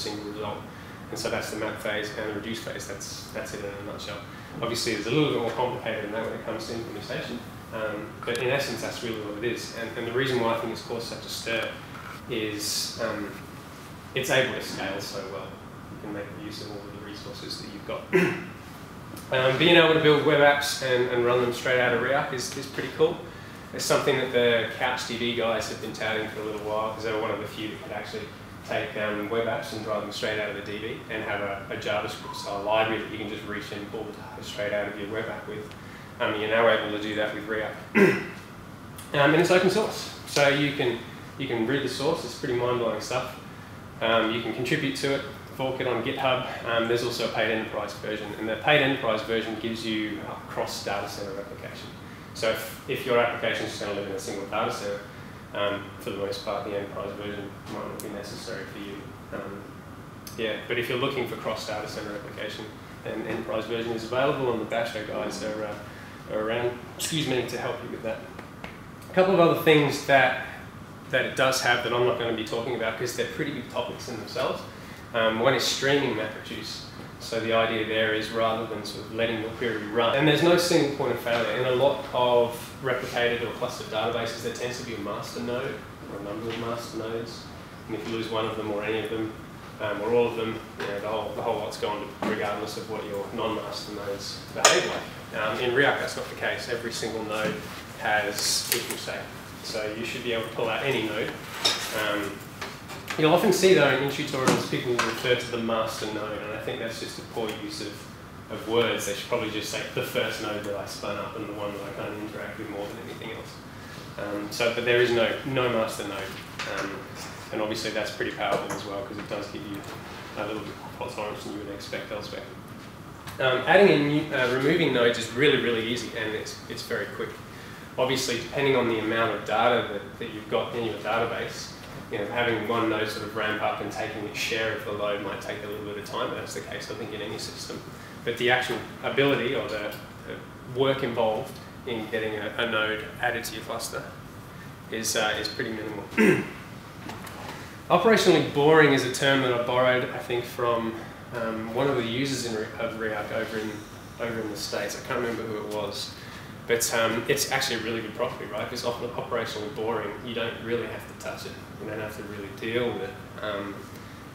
single result. And so that's the map phase and the reduce phase. That's that's it in a nutshell. Obviously, it's a little bit more complicated than that when it comes to implementation. Um, but in essence, that's really what it is. And, and, the reason why I think it's caused such a stir is um, it's able to scale so well. You can make use of all of the resources that you've got. um, being able to build web apps and, and run them straight out of Riak is, is pretty cool. It's something that the CouchDB guys have been touting for a little while because they were one of the few that could actually take um, web apps and drive them straight out of the DB and have a, a JavaScript style library that you can just reach and pull the data straight out of your web app with. Um, you're now able to do that with Riak. um, and it's open source, so you can you can read the source. It's pretty mind-blowing stuff. Um, you can contribute to it, fork it on GitHub. Um, there's also a paid enterprise version, and the paid enterprise version gives you a cross data center replication. So if, if your application is going to live in a single data center, um, for the most part, the enterprise version might not be necessary for you. Um, yeah, but if you're looking for cross data center replication, then enterprise version is available, and the Basho guys are, uh, are around. Excuse me to help you with that. A couple of other things that that it does have that I'm not going to be talking about because they're pretty big topics in themselves. Um, one is streaming MapReduce. So the idea there is rather than sort of letting your query run, and there's no single point of failure. In a lot of replicated or clustered databases, there tends to be a master node or a number of master nodes. And if you lose one of them or any of them, um, or all of them, you know, the whole, the whole lot's gone regardless of what your non-master nodes behave like. Um, in Riak, that's not the case. Every single node has equal say. So you should be able to pull out any node. Um, You'll often see though in tutorials people refer to the master node, and I think that's just a poor use of, of words. They should probably just say the first node that I spun up and the one that I kind of interact with more than anything else. Um, so, but there is no no master node, um, and obviously that's pretty powerful as well because it does give you a little bit more tolerance than you would expect elsewhere. Um, adding and uh, removing nodes is really really easy and it's it's very quick. Obviously, depending on the amount of data that, that you've got in your database, you know, having one node sort of ramp up and taking its share of the load might take a little bit of time. That's the case, I think, in any system. But the actual ability or the, the work involved in getting a, a, node added to your cluster is, uh, is pretty minimal. Operationally boring is a term that I borrowed, I think, from um, one of the users in, of Riak over in, over in the States. I can't remember who it was. But um, it's actually a really good property, right? Because often operationally boring, you don't really have to touch it. You don't have to really deal with it. Um,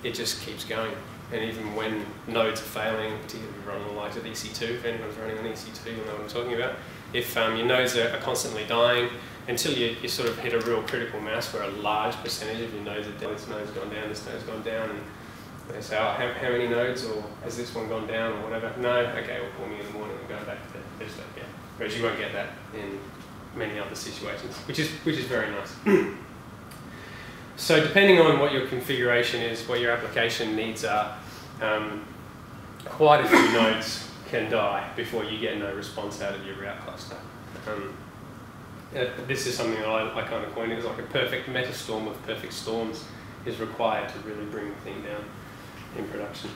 it just keeps going. And even when nodes are failing, particularly if you run on the likes of EC2, if anyone's running on EC2, you'll know what I'm talking about. If um, your nodes are, are, constantly dying, until you, you sort of hit a real critical mass where a large percentage of your nodes are dead, this node's gone down, this node's gone down, and they say, oh, how, how many nodes, or has this one gone down, or whatever. No, okay, well, call me in the morning and go back to the yeah. Whereas you won't get that in many other situations, which is, which is very nice. so depending on what your configuration is, what your application needs are, um, quite a few nodes can die before you get no response out of your route cluster. Um, uh, this is something that I, I kind of coined as like a perfect metastorm of perfect storms is required to really bring the thing down in production.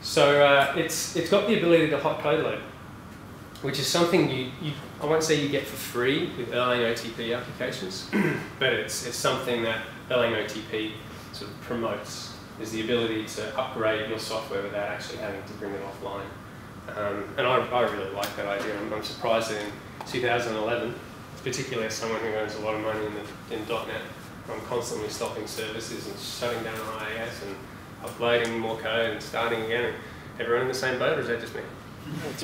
So uh, it's, it's got the ability to hot code load which is something you, you, I won't say you get for free with Erlang OTP applications, but it's, it's something that Erlang OTP sort of promotes, is the ability to upgrade your software without actually having to bring it offline. Um, and I, I really like that idea. I'm, I'm, surprised that in 2011, particularly as someone who earns a lot of money in, the, in .NET, I'm constantly stopping services and shutting down IIS and uploading more code and starting again. And everyone in the same boat, or is that just me?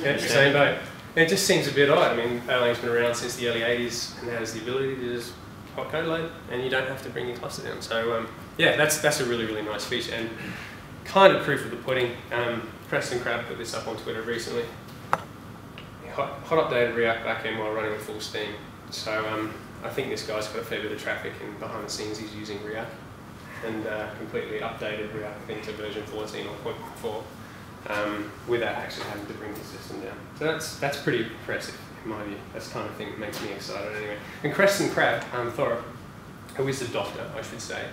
Yeah, same boat it just seems a bit odd. I mean, Erlang's been around since the early 80s and has the ability to just hot code load and you don't have to bring your cluster down. So um, yeah, that's, that's a really, really nice feature and kind of proof of the pudding. Um, Kresten Krab put this up on Twitter recently. Hot, hot updated Riak backend while running at full steam. So um, I think this guy's got a fair bit of traffic and behind the scenes he's using Riak and uh, completely updated Riak into version 14 or 0.4 um, without actually having to bring the system down. So that's, that's pretty impressive in my view. That's kind of thing that makes me excited anyway. And Kresten Krab, um, Thorup, who is a doctor, I should say,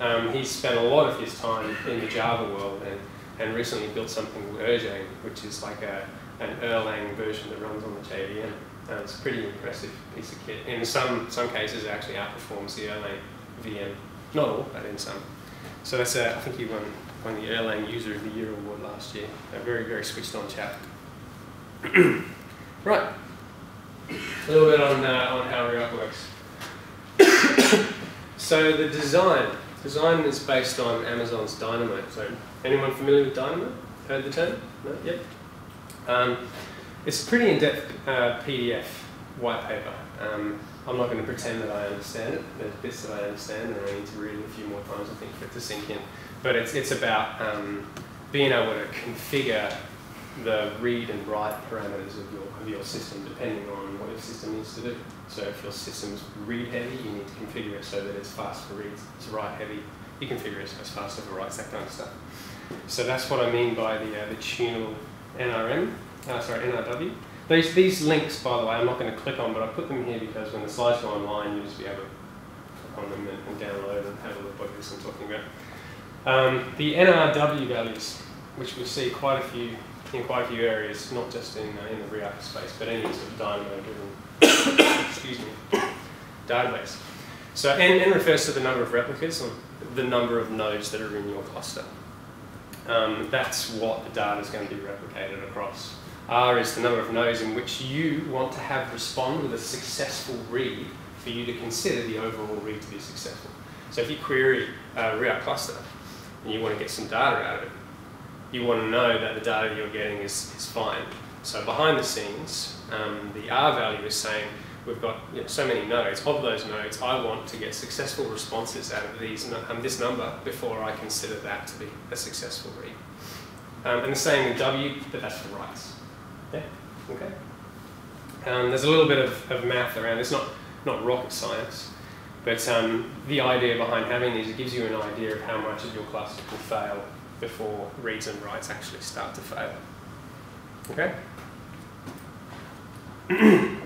um, he's spent a lot of his time in the Java world and, and recently built something called Erjang, which is like a, an Erlang version that runs on the JVM. Uh, it's a pretty impressive piece of kit. In some, some cases, it actually outperforms the Erlang VM. Not all, but in some. So that's a, I think you won, won the Erlang User of the Year award last year. A very, very switched on chap. right. A little bit on, uh, on how Riak works. so the design. Design is based on Amazon's Dynamo. So anyone familiar with Dynamo? Heard the term? No? Yep. Um, it's a pretty in-depth uh, PDF white paper. Um, I'm not going to pretend that I understand it. There's bits that I understand, and I need to read it a few more times, I think, for it to sink in. But it's, it's about um, being able to configure the read and write parameters of your, of your system depending on what your system needs to do. So if your system's read heavy, you need to configure it so that it's fast for reads. If it's write heavy, you configure it so it's faster for writes, that kind of stuff. So that's what I mean by the, uh, the tunable NRM, uh, sorry, NRW. These, these links, by the way, I'm not going to click on, but I put them here because when the slides go online, you'll just be able to click on them and, and download and have a look at what I'm talking about. Um, the NRW values, which we see quite a few in quite a few areas, not just in, uh, in the Riak space, but any sort of Dynamo-driven, excuse me, database. So N, N refers to the number of replicas, or the number of nodes that are in your cluster. Um, that's what the data is going to be replicated across. R is the number of nodes in which you want to have respond with a successful read for you to consider the overall read to be successful. So if you query a Riak cluster and you want to get some data out of it, you want to know that the data you're getting is, is fine. So behind the scenes, um, the R value is saying we've got you know, so many nodes. Of those nodes, I want to get successful responses out of these um, this number before I consider that to be a successful read. Um, and the same with W, but that's for writes. Yeah, okay. Um, there's a little bit of, of math around. It's not, not rocket science, but um, the idea behind having these, it gives you an idea of how much of your cluster will fail before reads and writes actually start to fail. Okay?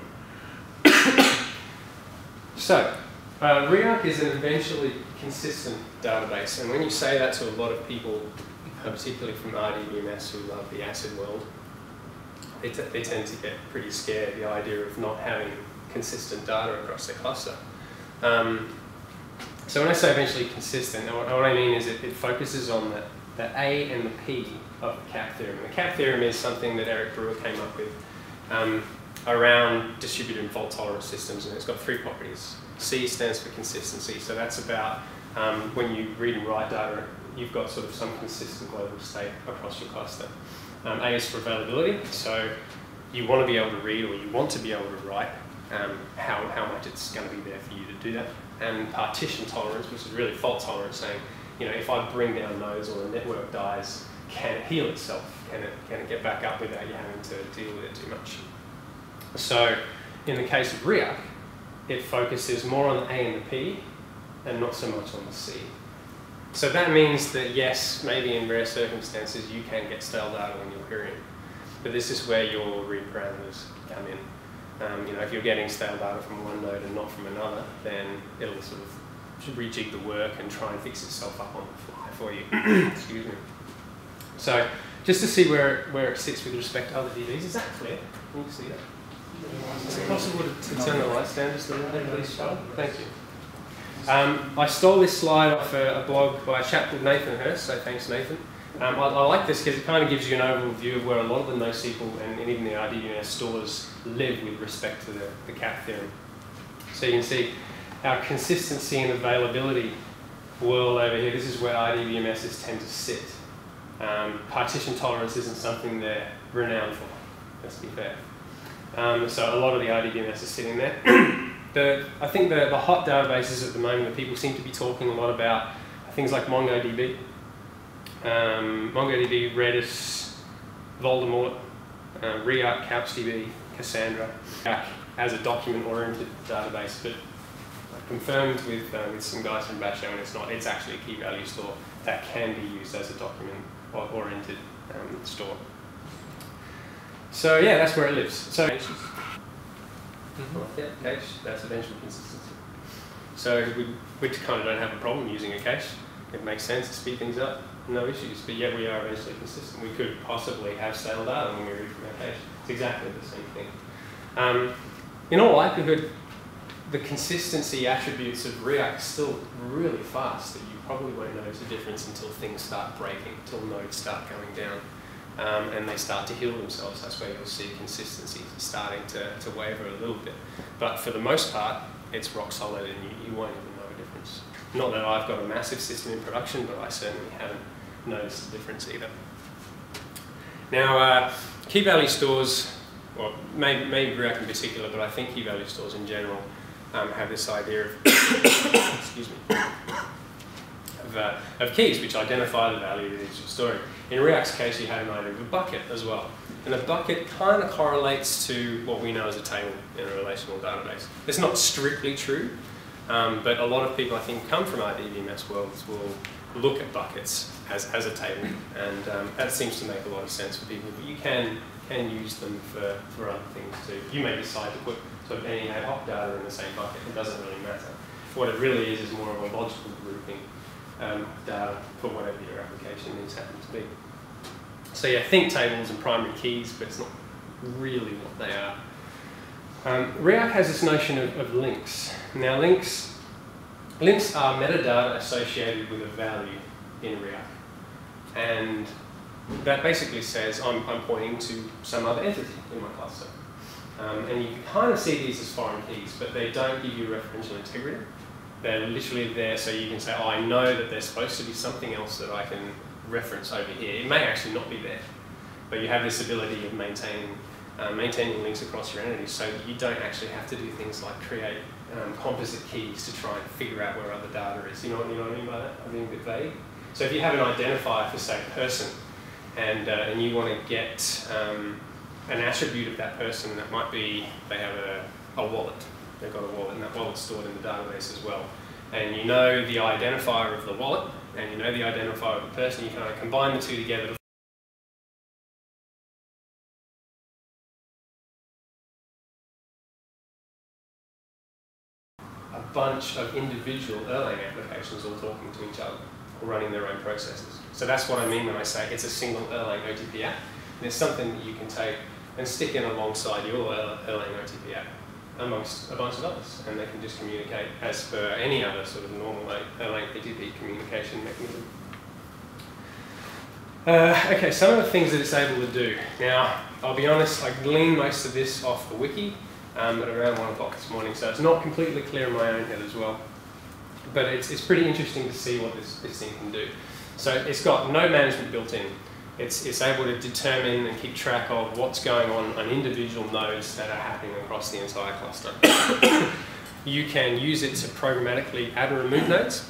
so, uh, Riak is an eventually consistent database, and when you say that to a lot of people, uh, particularly from RDBMS who love the ACID world, they, they tend to get pretty scared, the idea of not having consistent data across their cluster. Um, so when I say eventually consistent, what, I mean is it, it focuses on the, the A and the P of the CAP theorem. The CAP theorem is something that Eric Brewer came up with um, around distributed fault tolerant systems, and it's got three properties. C stands for consistency, so that's about um, when you read and write data, you've got sort of some consistent global state across your cluster. Um, a is for availability, so you want to be able to read or you want to be able to write um, how, how much it's going to be there for you to do that. And partition tolerance, which is really fault tolerance, saying, you know, if I bring down nodes or the network dies, can it heal itself? Can it, can it get back up without you having to deal with it too much? So in the case of Riak, it focuses more on the A and the P and not so much on the C. So that means that yes, maybe in rare circumstances you can get stale data when you're querying, but this is where your read parameters come in. Um, you know, if you're getting stale data from one node and not from another, then it'll sort of rejig the work and try and fix itself up on the fly for you. Excuse me. So just to see where, where it sits with respect to other DBs, is that clear? Can you see that? Is it possible to, to turn the lights down just a little bit, please, Charlotte? Thank you. Um, I stole this slide off a, a, blog by a chap called Nathan Hurst, so thanks Nathan. Um, I, I, like this because it kind of gives you an overview of where a lot of the NoSQL and, and even the RDBMS stores live with respect to the, the CAP theorem. So you can see our consistency and availability world over here, this is where RDBMSs tend to sit. Um, partition tolerance isn't something they're renowned for, let's be fair. Um, so a lot of the RDBMS is sitting there. the, I think the, the hot databases at the moment that people seem to be talking a lot about are things like MongoDB, um, MongoDB, Redis, Voldemort, uh, Riak, CouchDB, Cassandra, as a document-oriented database, but confirmed with, uh, with some guys from Basho, and it's not, it's actually a key value store that can be used as a document-oriented um, store. So yeah, that's where it lives. So mm -hmm. yeah, cache, that's eventual consistency. So we, we kind of don't have a problem using a cache. It makes sense to speed things up, no issues, but yet we are eventually consistent. We could possibly have stale data when we read from our cache. It's exactly the same thing. Um, in all likelihood, the consistency attributes of Riak are still really fast that you probably won't notice a difference until things start breaking, until nodes start going down. Um, and they start to heal themselves. That's where you'll see consistency starting to, to waver a little bit. But for the most part, it's rock solid and you, you won't even know a difference. Not that I've got a massive system in production, but I certainly haven't noticed the difference either. Now, uh, key value stores, well, maybe, maybe Riak in particular, but I think key value stores in general um, have this idea of, excuse me, of, uh, of keys which identify the value of that is storing. In Riak's case, you have an idea of a bucket as well. And a bucket kind of correlates to what we know as a table in a relational database. It's not strictly true, um, but a lot of people, I think, come from RDBMS worlds will look at buckets as, as a table, and um, that seems to make a lot of sense for people. But you can can use them for, for other things too. You may decide to put of any ad hoc data in the same bucket. It doesn't really matter. What it really is is more of a logical grouping um, data for whatever your application needs happen to be. So yeah, think tables and primary keys, but it's not really what they are. Um, Riak has this notion of, of links. Now links, links are metadata associated with a value in Riak. And that basically says I'm, I'm pointing to some other entity in my cluster. Um, and you can kind of see these as foreign keys, but they don't give you referential integrity. They're literally there so you can say, oh, I know that there's supposed to be something else that I can reference over here. It may actually not be there, but you have this ability of maintaining uh, maintaining links across your entity so you don't actually have to do things like create um, composite keys to try and figure out where other data is. You know, you know what I mean by that? I'm being a bit vague. So if you have an identifier for, say, person, and, uh, and you want to get um, an attribute of that person that might be they have a, a wallet. They've got a wallet, and that wallet's stored in the database as well. And you know the identifier of the wallet, and you know the identifier of the person. You kind of combine the two together a bunch of individual Erlang applications all talking to each other or running their own processes. So that's what I mean when I say it's a single Erlang OTP app. It's something that you can take and stick in alongside your Erlang OTP app amongst a bunch of others. And they can just communicate as per any other sort of normal Erlang OTP communication mechanism. Uh, okay, some of the things that it's able to do. Now, I'll be honest, I gleaned most of this off the wiki um, at around 1 o'clock this morning, so it's not completely clear in my own head as well. But it's, it's pretty interesting to see what this, this thing can do. So it's got no management built in. It's, it's able to determine and keep track of what's going on on individual nodes that are happening across the entire cluster. you can use it to programmatically add and remove nodes.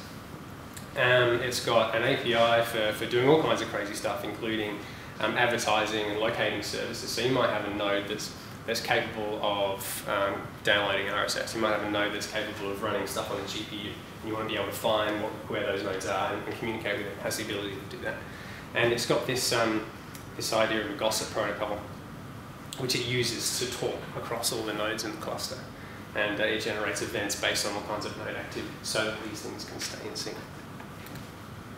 Um, it's got an API for, for doing all kinds of crazy stuff, including um, advertising and locating services. So you might have a node that's, that's capable of um, downloading RSS. You might have a node that's capable of running stuff on the GPU. And you want to be able to find what, where those nodes are and, and communicate with it. It has the ability to do that. And it's got this, um, this idea of a gossip protocol, which it uses to talk across all the nodes in the cluster. And uh, it generates events based on all kinds of node activity so that these things can stay in sync.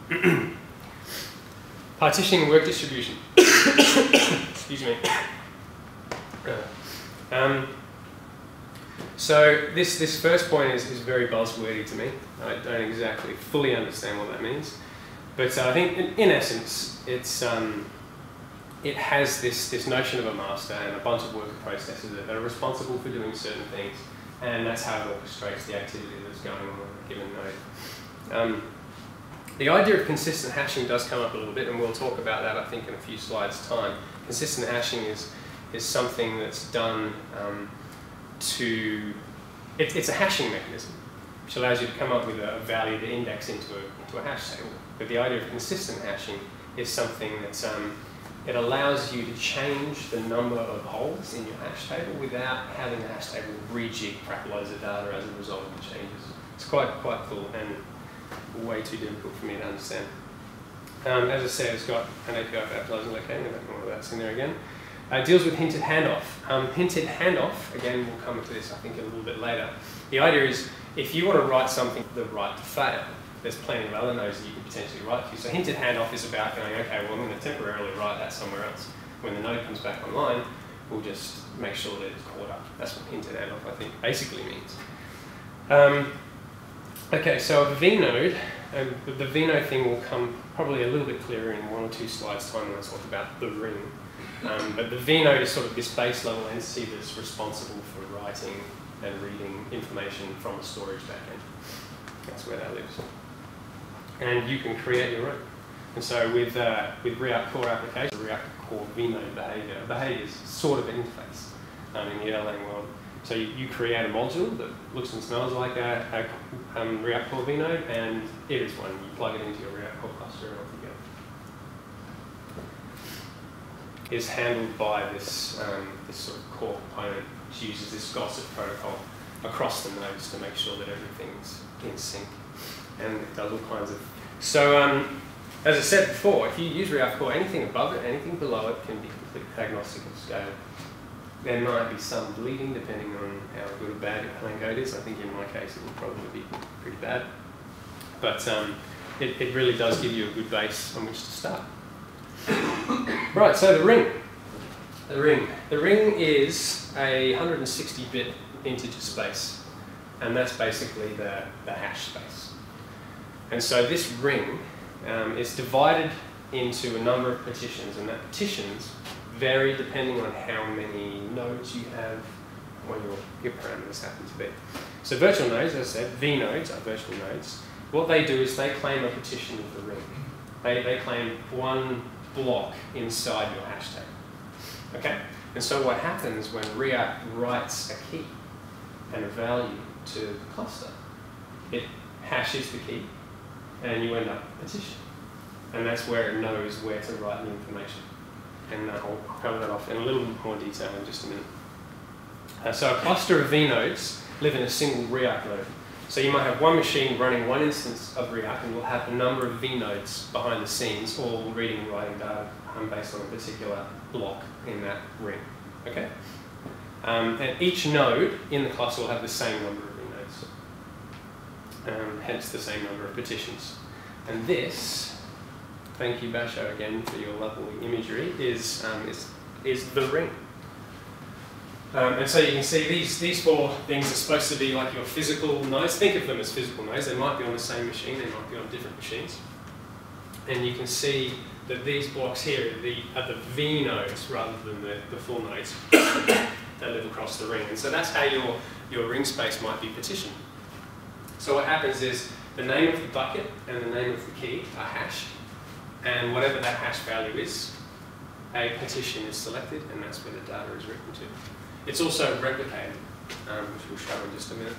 Partitioning work distribution. Excuse me. Um, so this, this first point is, is very buzzwordy to me. I don't exactly fully understand what that means. But uh, I think in, in essence, it's, um, it has this, this notion of a master and a bunch of worker processes that are responsible for doing certain things. And that's how it orchestrates the activity that's going on on a given node. Um, the idea of consistent hashing does come up a little bit, and we'll talk about that, I think, in a few slides' time. Consistent hashing is, is something that's done um, to, it, it's a hashing mechanism, which allows you to come up with a, value to index into a, into a hash table. But the idea of consistent hashing is something that um, it allows you to change the number of holes in your hash table without having the hash table rejig of data as a result of the changes. It's quite, quite cool and way too difficult for me to understand. Um, as I said, it's got an API for advertising locating, I don't know whether that's in there again. Uh, deals with hinted handoff. Um, hinted handoff, again, we'll come to this I think a little bit later. The idea is if you want to write something the right to fail, there's plenty of other nodes that you could potentially write to. So hinted handoff is about going, okay, well I'm going to temporarily write that somewhere else. When the node comes back online, we'll just make sure that it's caught up. That's what hinted handoff I think basically means. Um, okay, so a vnode, um, the vnode thing will come probably a little bit clearer in one or two slides time when I talk about the ring. Um, but the vnode is sort of this base level entity that's responsible for writing and reading information from a storage backend. That's where that lives. And you can create your own. And so with, uh, with Riak Core application, Riak Core vnode behavior, behavior is sort of an interface um, in the Erlang world. So you, you, create a module that looks and smells like a, a um, Riak Core vnode, and it is one. You plug it into your Riak Core cluster and off you go. Is handled by this, um, this sort of core component, which uses this gossip protocol across the nodes to make sure that everything's in sync, and it does all kinds of. So um, as I said before, if you use Riak Core, anything above it, anything below it can be completely agnostic of scale. There might be some bleeding depending on how good or bad your plain code is. I think in my case it will probably be pretty bad. But um, it, it really does give you a good base on which to start. right, so the ring. The ring. The ring is a 160-bit integer space. And that's basically the, the hash space. And so this ring um, is divided into a number of partitions, and that partitions vary depending on how many nodes you have, what your, your parameters happen to be. So virtual nodes, as I said, V nodes are virtual nodes. What they do is they claim a partition of the ring. They, they claim one block inside your hash table. Okay? And so what happens when Riak writes a key and a value to the cluster, it hashes the key and you end up a partition. And that's where it knows where to write the information. And uh, I'll cover that off in a little more detail in just a minute. Uh, so a cluster of vnodes live in a single Riak node. So you might have one machine running one instance of Riak and will have a number of vnodes behind the scenes all reading and writing data based on a particular block in that ring. Okay? Um, and each node in the cluster will have the same number of um, hence the same number of partitions. And this, thank you Basho again for your lovely imagery, is, um, is, is the ring. Um, and so you can see these, these four things are supposed to be like your physical nodes. Think of them as physical nodes. They might be on the same machine, they might be on different machines. And you can see that these blocks here are the, are the V nodes rather than the, the full nodes that live across the ring. And so that's how your, your ring space might be partitioned. So what happens is the name of the bucket and the name of the key are hashed, and whatever that hash value is, a partition is selected, and that's where the data is written to. It's also replicated, um, which we'll show in just a minute.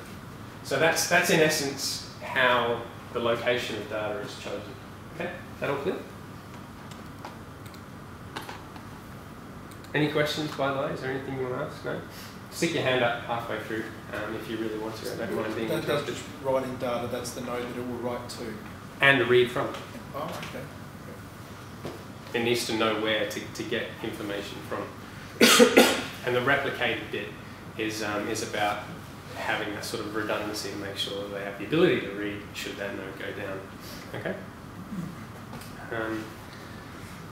So that's, that's in essence how the location of data is chosen. Okay, that all clear? Any questions, by the way? Is there anything you want to ask? No? stick your hand up halfway through um, if you really want to. I don't mind being That does just writing data, that's the node that it will write to. And read from. Oh, okay. It needs to know where to, to get information from. and the replicated bit is, um, is about having that sort of redundancy to make sure that they have the ability to read should that node go down. Okay? Um,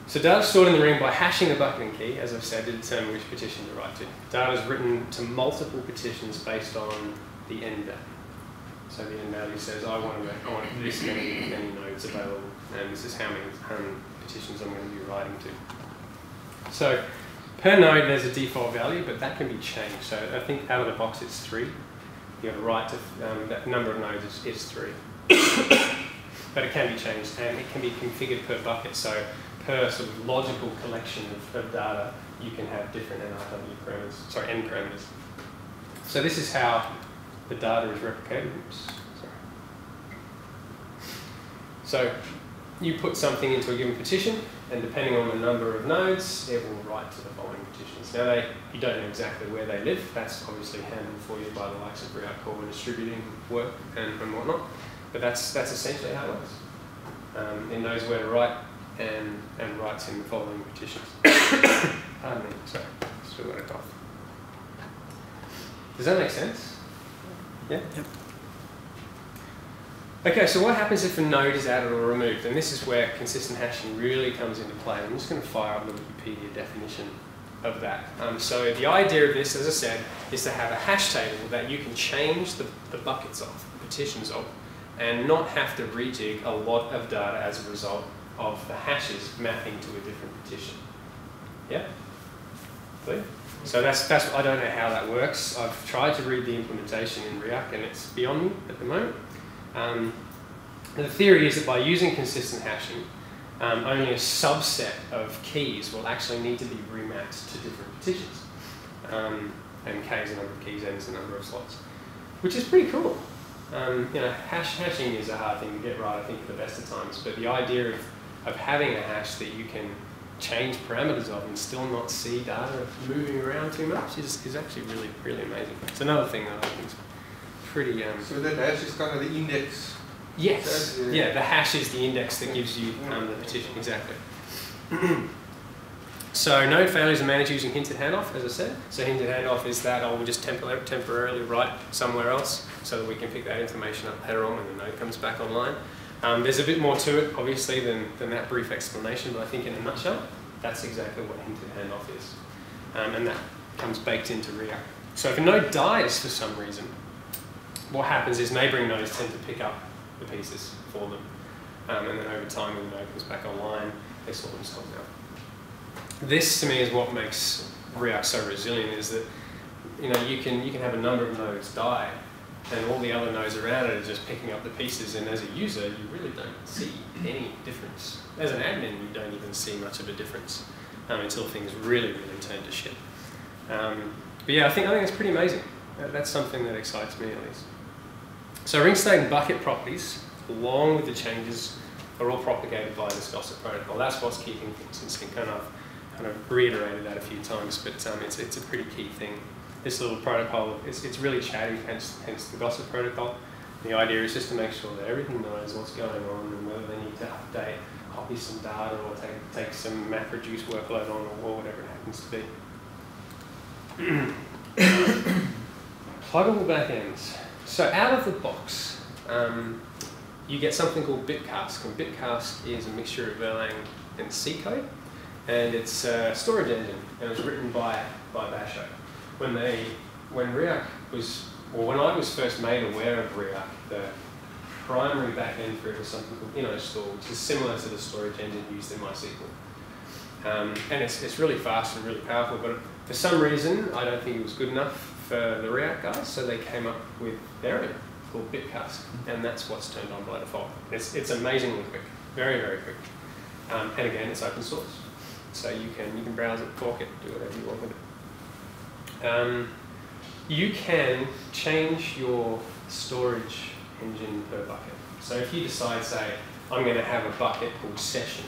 so data is stored in the ring by hashing the bucketing key, as I've said, to determine which partition to write to. Data is written to multiple partitions based on the N value. So the N value says, I want, to, I want this many, many nodes available, and this is how many partitions I'm going to be writing to. So per node, there's a default value, but that can be changed. So I think out of the box, it's three. You have a right to, um, that number of nodes is, is three. but it can be changed, and it can be configured per bucket. So per sort of logical collection of, of data, you can have different NRW parameters, sorry, N parameters. So this is how the data is replicated. Oops, sorry. So you put something into a given partition, and depending on the number of nodes, it will write to the following partitions. Now, they, you don't know exactly where they live. That's obviously handled for you by the likes of Riak Core and distributing work and, and whatnot. But that's, that's essentially how it works. Um, it knows where to write and, and writes in the following partitions. Pardon me, sorry, still got a cough. Does that make sense? Yeah? Yep. Okay, so what happens if a node is added or removed? And this is where consistent hashing really comes into play. I'm just going to fire up the Wikipedia definition of that. Um, so the idea of this, as I said, is to have a hash table that you can change the, the buckets of, the partitions of, and not have to rejig a lot of data as a result of the hashes mapping to a different partition. Yeah? Clear? So that's, that's, I don't know how that works. I've tried to read the implementation in Riak and it's beyond me at the moment. Um, the theory is that by using consistent hashing, um, only a subset of keys will actually need to be remapped to different partitions. Um, and K is the number of keys, N is the number of slots, which is pretty cool. Um, you know, hash, hashing is a hard thing to get right, I think, at the best of times, but the idea of, of having a hash that you can change parameters of and still not see data moving around too much is, is actually really, really amazing. It's another thing that I think is pretty... Um, so that hash is kind of the index Yes. Yeah, the hash is the index that gives you um, the partition, exactly. so node failures are managed using hinted handoff, as I said. So hinted handoff is that I will just tempor temporarily write somewhere else so that we can pick that information up later on when the node comes back online. Um, there's a bit more to it, obviously, than, than that brief explanation, but I think in a nutshell, that's exactly what hinted handoff is. Um, and that comes baked into Riak. So if a node dies for some reason, what happens is neighboring nodes tend to pick up the pieces for them. Um, and then over time, when the node comes back online, they sort themselves out. This, to me, is what makes Riak so resilient, is that you know, you can, you can have a number of nodes die, and all the other nodes around it are just picking up the pieces, and as a user, you really don't see any difference. As an admin, you don't even see much of a difference um, until things really, really turn to shit. Um, but yeah, I think, I think it's pretty amazing. That's something that excites me, at least. So ring state and bucket properties, along with the changes, are all propagated by this gossip protocol. That's what's keeping things in sync, and I've kind of reiterated that a few times, but um, it's, it's a pretty key thing. This little protocol, it's, it's really chatty, hence, hence the gossip protocol. The idea is just to make sure that everything knows what's going on and whether they need to update, copy some data or take, take some MapReduce workload on or, whatever it happens to be. Pluggable backends. So out of the box, um, you get something called Bitcask, and Bitcask is a mixture of Erlang and C code, and it's a storage engine, and it was written by, by Basho. When they, when Riak was, or when I was first made aware of Riak, the primary backend for it was something called InnoStore, which is similar to the storage engine used in MySQL. Um, and it's, it's really fast and really powerful, but for some reason, I don't think it was good enough for the Riak guys, so they came up with their own called Bitcask, and that's what's turned on by default. It's, it's amazingly quick, very, very quick. Um, and again, it's open source, so you can, you can browse it, fork it, do whatever you want with it. Um, you can change your storage engine per bucket. So if you decide, say, I'm going to have a bucket called session,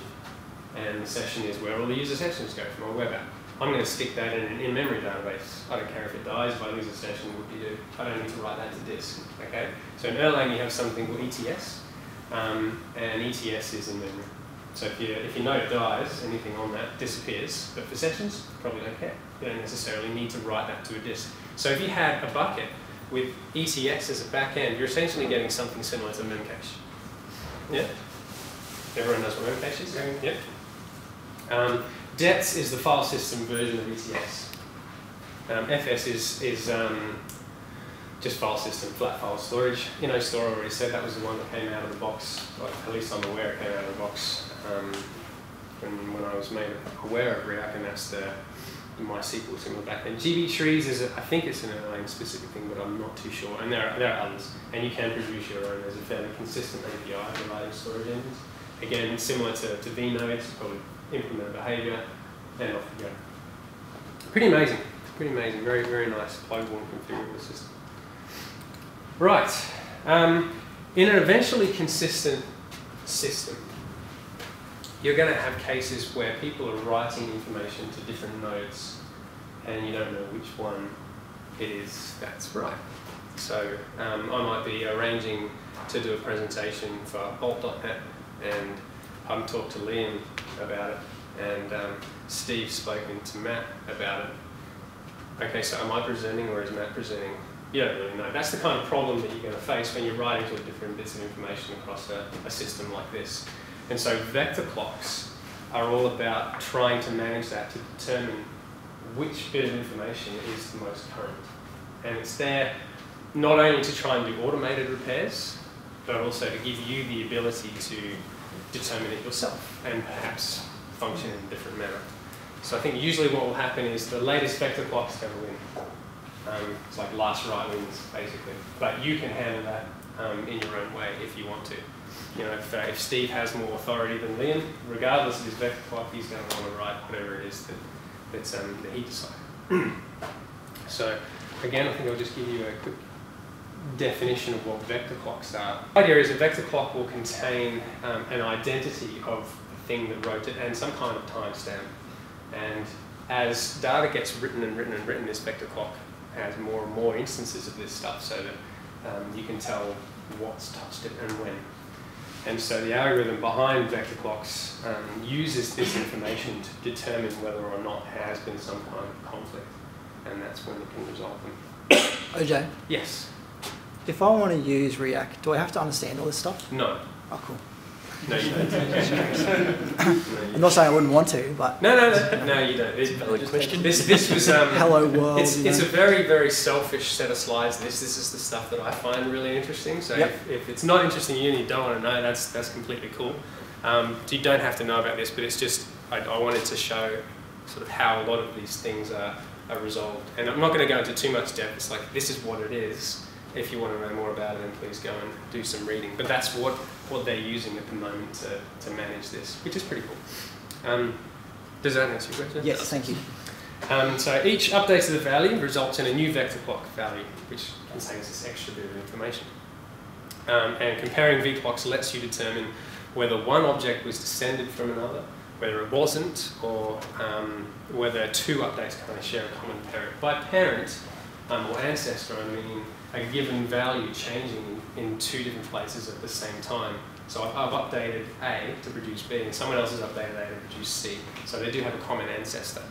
and the session is where all the user sessions go from my web app. I'm going to stick that in an in-memory database. I don't care if it dies, if I lose a session, what do you do? I don't need to write that to disk, okay? So in Erlang you have something called ETS, um, and ETS is in memory. So if, you, if your node dies, anything on that disappears, but for sessions, probably don't care. You don't necessarily need to write that to a disk. So if you had a bucket with ETS as a back end, you're essentially getting something similar to Memcache. Yeah? Everyone knows what Memcache is? Yeah. Um, DETS is the file system version of ETS. Um, FS is, is um, just file system, flat file storage. InnoStore already said that was the one that came out of the box, well, at least I'm aware it came out of the box um, when, when I was made aware of Riak, and that's the MySQL similar backend. GB trees is, a, I think it's an Erlang specific thing, but I'm not too sure. And there are, there are others, and you can produce your own. There's a fairly consistent API for writing storage engines. Again, similar to, to vnodes, probably implement behavior, and off you go. Pretty amazing. Pretty amazing. Very, very nice pluggable and configurable system. Right. Um, in an eventually consistent system, you're going to have cases where people are writing information to different nodes and you don't know which one it is that's right. So um, I might be arranging to do a presentation for Bolt.net and I'm talk to Liam about it and um, Steve's spoken to Matt about it. Okay, so am I presenting or is Matt presenting? You don't really know. That's the kind of problem that you're going to face when you're writing to different bits of information across a, a system like this. And so vector clocks are all about trying to manage that to determine which bit of information is the most current. And it's there not only to try and do automated repairs, but also to give you the ability to determine it yourself and perhaps function in a different manner. So I think usually what will happen is the latest vector clock's going to win. Um, it's like last write wins, basically. But you can handle that um, in your own way if you want to. You know, if, uh, if Steve has more authority than Liam, regardless of his vector clock, he's going to want to write whatever it is that, that's, um, that he decides. so again, I think I'll just give you a quick definition of what vector clocks are. The idea is a vector clock will contain um, an identity of the thing that wrote it and some kind of timestamp. And as data gets written and written and written, this vector clock has more and more instances of this stuff so that um, you can tell what's touched it and when. And so the algorithm behind vector clocks um, uses this information to determine whether or not there has been some kind of conflict. And that's when it can resolve them. OJ, Yes. if I want to use Riak, do I have to understand all this stuff? No. Oh, cool. No, you don't. I'm not saying I wouldn't want to, but No, no, no, no, you don't. It, Valid question. This, this was um, hello world. It's, it's a very, very selfish set of slides. This, this is the stuff that I find really interesting. So Yep. if, if it's not interesting to you and you don't want to know, that's that's completely cool. Um, so you don't have to know about this, but it's just I, I wanted to show sort of how a lot of these things are, are resolved. And I'm not going to go into too much depth. It's like this is what it is. If you want to know more about it, then please go and do some reading. But that's what, what they're using at the moment to, to manage this, which is pretty cool. Um, does that answer your question? yes, thank you. Um, so each update of the value results in a new vector clock value, which contains this extra bit of information. Um, and comparing vclocks lets you determine whether one object was descended from another, whether it wasn't, or um, whether two updates kind of share a common parent. By parent um, or ancestor, I mean a given value changing in two different places at the same time. So I've, I've updated A to produce B, and someone else has updated A to produce C. So they do have a common ancestor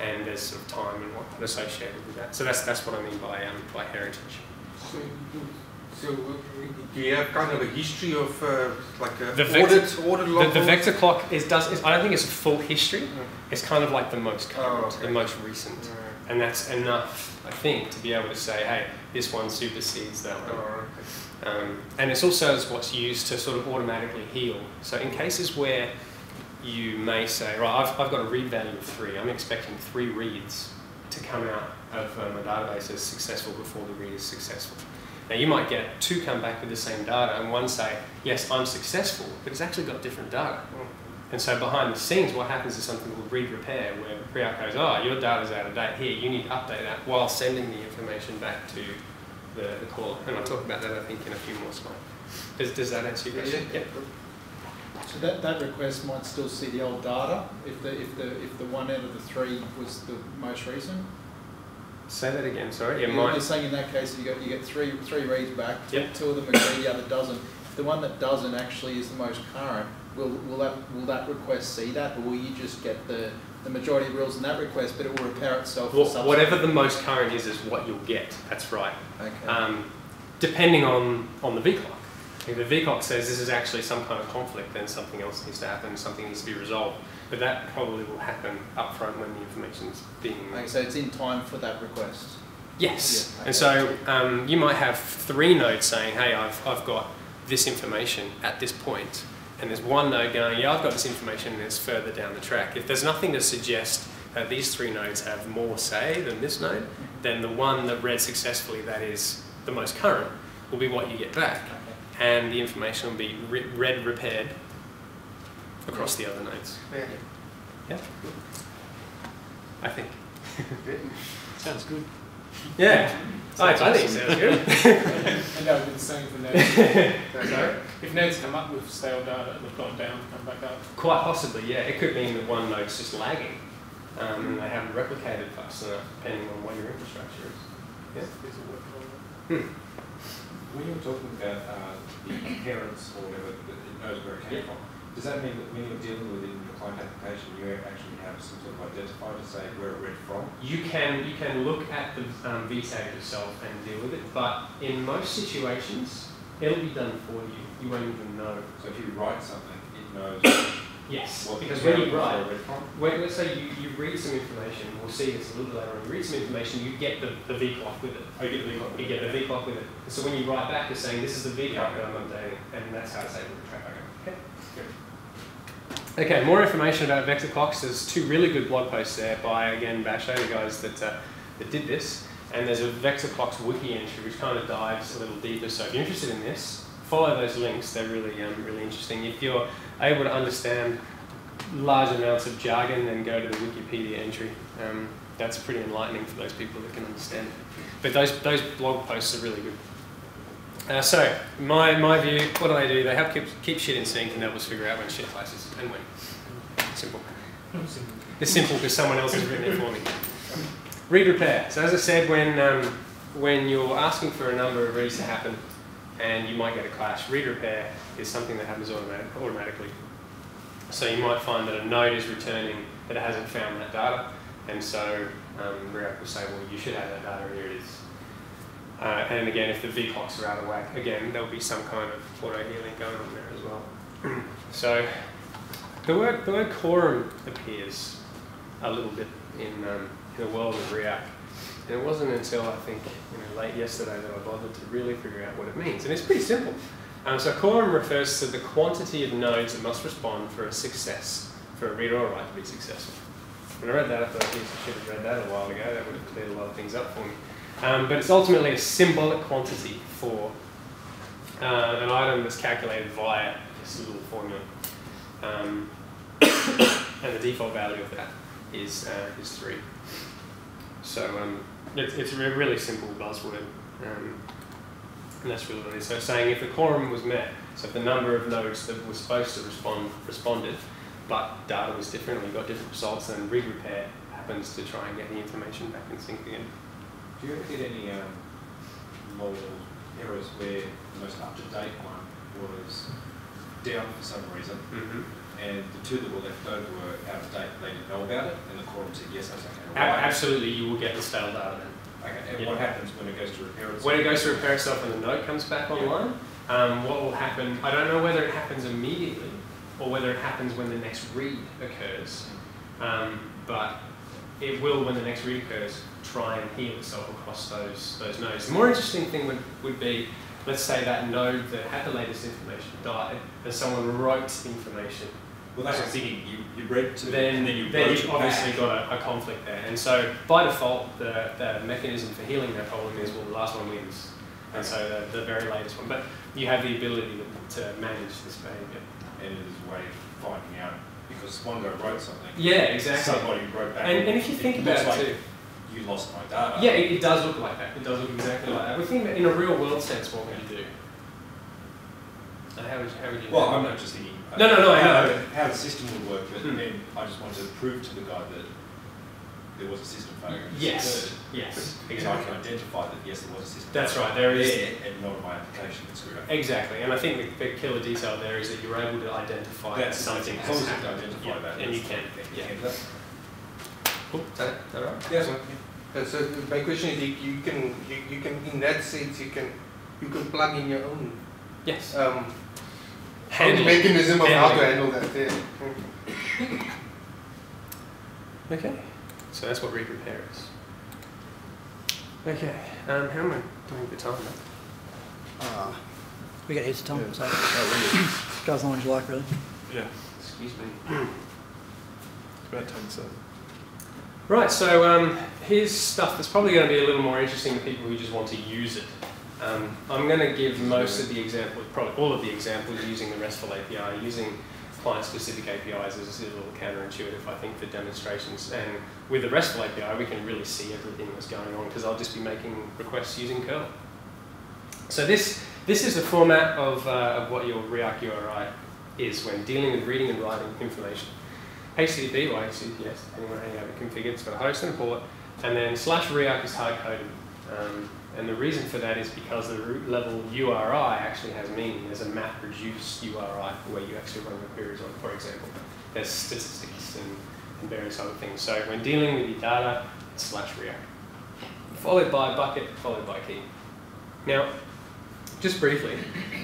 and there's sort of time and whatnot associated with that. So that's that's what I mean by um, by heritage. So, so do you have kind of a history of uh, like a The vector- audit, audit The, log? the vector clock is does is, I don't think it's a full history. It's kind of like the most current, Oh, okay. the most recent, and that's enough, I think, to be able to say, hey, this one supersedes that one. Oh, Um, and it's also what's used to sort of automatically heal. So in cases where you may say, right, I've, I've got a read value of three. I'm expecting three reads to come out of uh, my database as successful before the read is successful. Now you might get two come back with the same data and one say, yes, I'm successful, but it's actually got different data. And so behind the scenes, what happens is something called read repair, where Riak goes, oh, your data's out of date here, you need to update that while sending the information back to the, the caller. And I'll talk about that, I think, in a few more slides. Does, does that answer your question? Yeah. So that, that request might still see the old data if the, if the, if the one out of the three was the most recent? Say that again, sorry. It You're you're saying in that case, you get, you get three, three reads back, two- Yep. two of them agree, the other doesn't. If the one that doesn't actually is the most current, will, will that, will that request see that, or will you just get the, the majority of rules in that request, but it will repair itself subsequent? Whatever the most current is, is what you'll get. That's right. Okay. Um, depending on, on the VClock. If the VClock says this is actually some kind of conflict, then something else needs to happen, something needs to be resolved. But that probably will happen upfront when the information's being. Okay, so it's in time for that request. Yes. Yeah, And so um, you might have three nodes saying, hey, I've, I've got this information at this point, and there's one node going, yeah, I've got this information and it's further down the track. If there's nothing to suggest that these three nodes have more say than this node, then the one that read successfully, that is the most current, will be what you get back. And the information will be re- read repaired across the other nodes. Yeah. Yeah? I think. Sounds good. Yeah. I, I think it sounds good. And that would be the same for nodes. Sorry? if nodes come up with stale data, they've gone down, come back up. Quite possibly, yeah. It could mean that one node's just lagging um, and they haven't replicated fast enough, depending on what your infrastructure is. Yeah. There's a. Hmm. When you're talking about uh, the parents or whatever that it knows where it came Yeah. from, does that mean that when you're dealing with it in your client application, you actually have some sort of identifier to say where it read from? You can you can look at the um, VTag yourself and deal with it, but in most situations, it'll be done for you. You won't even know. So if you write something, it knows Yes, because when you write, a red font? when, let's say you, you read some information, we'll see this a little bit later on, you read some information, you get the, the V clock with it. Oh, you get the V clock. You get the V clock with it. So when you write back, you're saying, this is the V clock that I'm updating, and that's how it's able to track. Okay. Okay, more information about vector clocks. There's two really good blog posts there by, again, Basho, the guys that, uh, that did this. And there's a vector clocks wiki entry which kind of dives a little deeper. So if you're interested in this, follow those links. They're really, um, really interesting. If you're able to understand large amounts of jargon, then go to the Wikipedia entry. Um, that's pretty enlightening for those people that can understand it. But those, those blog posts are really good. Uh, so, my, my view, what do they do? They help keep, keep shit in sync and help us figure out when shit places and when. Simple. It's simple because someone else has written it for me. Read repair. So as I said, when, um, when you're asking for a number of reads to happen and you might get a clash, read repair is something that happens automatic, automatically. So you might find that a node is returning that it hasn't found that data and so um, Riak will say, well, you should have that data, here it is. Uh, and again, if the V are out of whack, again, there'll be some kind of auto healing going on there as well. so the word, the word quorum appears a little bit in, um, in the world of Riak. And it wasn't until I think you know, late yesterday that I bothered to really figure out what it means. And it's pretty simple. Um, so quorum refers to the quantity of nodes that must respond for a success, for a read or a write to be successful. When I read that, I thought, geez, I should have read that a while ago. That would have cleared a lot of things up for me. Um, but it's ultimately a symbolic quantity for uh, an item that's calculated via this little formula. Um, and the default value of that is, uh, is 3. So um, it's, it's a really simple buzzword. Um, and that's really what it is. So saying if the quorum was met, so if the number of nodes that were supposed to respond responded, but data was different and we got different results, then read repair happens to try and get the information back in sync again. Do you ever get any um, model errors where the most up-to-date one was down for some reason, Mm-hmm. and the two that were left over were out of date, they didn't know about it, and the quorum said, yes, that's okay. A- right. absolutely, you will get the stale data then. Okay, and Yeah. what happens when it goes to repair itself? When it goes to repair itself and the note comes back online, um, what will happen, I don't know whether it happens immediately or whether it happens when the next read occurs, um, but it will, when the next read occurs, try and heal itself across those, those nodes. The more interesting thing would, would be, let's say that node that had the latest information died and someone wrote information Well, that's what I'm thinking, you, you read to then, and then you then you've obviously back. got a, a conflict there. And so by default, the, the mechanism for healing that problem is, well, the last one wins. And so the, the very latest one. But you have the ability to, to manage this behavior. And it is a way of finding out, because one guy wrote something. Yeah, exactly. Somebody wrote back. And, and if you think about it like too, You lost my data. yeah, it, it does look like that. It does look exactly like that. We think that in a real world sense, what would you do? Uh, how would you, how would you Well, I'm not just thinking. uh, No, no, no, I how, know. How the system would work, but Hmm. then I just wanted to prove to the guy that there was a system failure. Yes, yes, Because I can identify that yes, there was a system. That's right, there is- there, and not my application that's screwed up. Exactly, and I think the, the killer detail there is that you're able to identify that That's something as has long as can happened. identify Yeah, that. and you can, yeah. you can do that. Cool. Is that, is that right? Yes, sir. Uh, so my question is, you, you can, you, you can, in that sense, you can, you can plug in your own, Yes. um, Handling. mechanism of how to handle that, yeah. Okay, so that's what read repair is. Okay, um, how am I doing for time? Uh, we got heaps of time, so Oh, go as long as you like, really. Yeah, Excuse me. it's about ten ten seven. Right, so um, here's stuff that's probably going to be a little more interesting to people who just want to use it. Um, I'm going to give most of the examples, probably all of the examples using the RESTful API, using client-specific APIs is a little counterintuitive, I think, for demonstrations. And with the RESTful API, we can really see everything that's going on because I'll just be making requests using curl. So this, this is the format of, uh, of what your Riak URI is when dealing with reading and writing information. HTTP or how you have it configured, it's got a host and a port, and then slash Riak is hard-coded. Um, and the reason for that is because the root level URI actually has meaning. There's a map reduce URI for where you actually run your queries on, for example. There's statistics and, and various other things. So when dealing with your data, it's slash Riak. Followed by bucket, followed by key. Now, just briefly,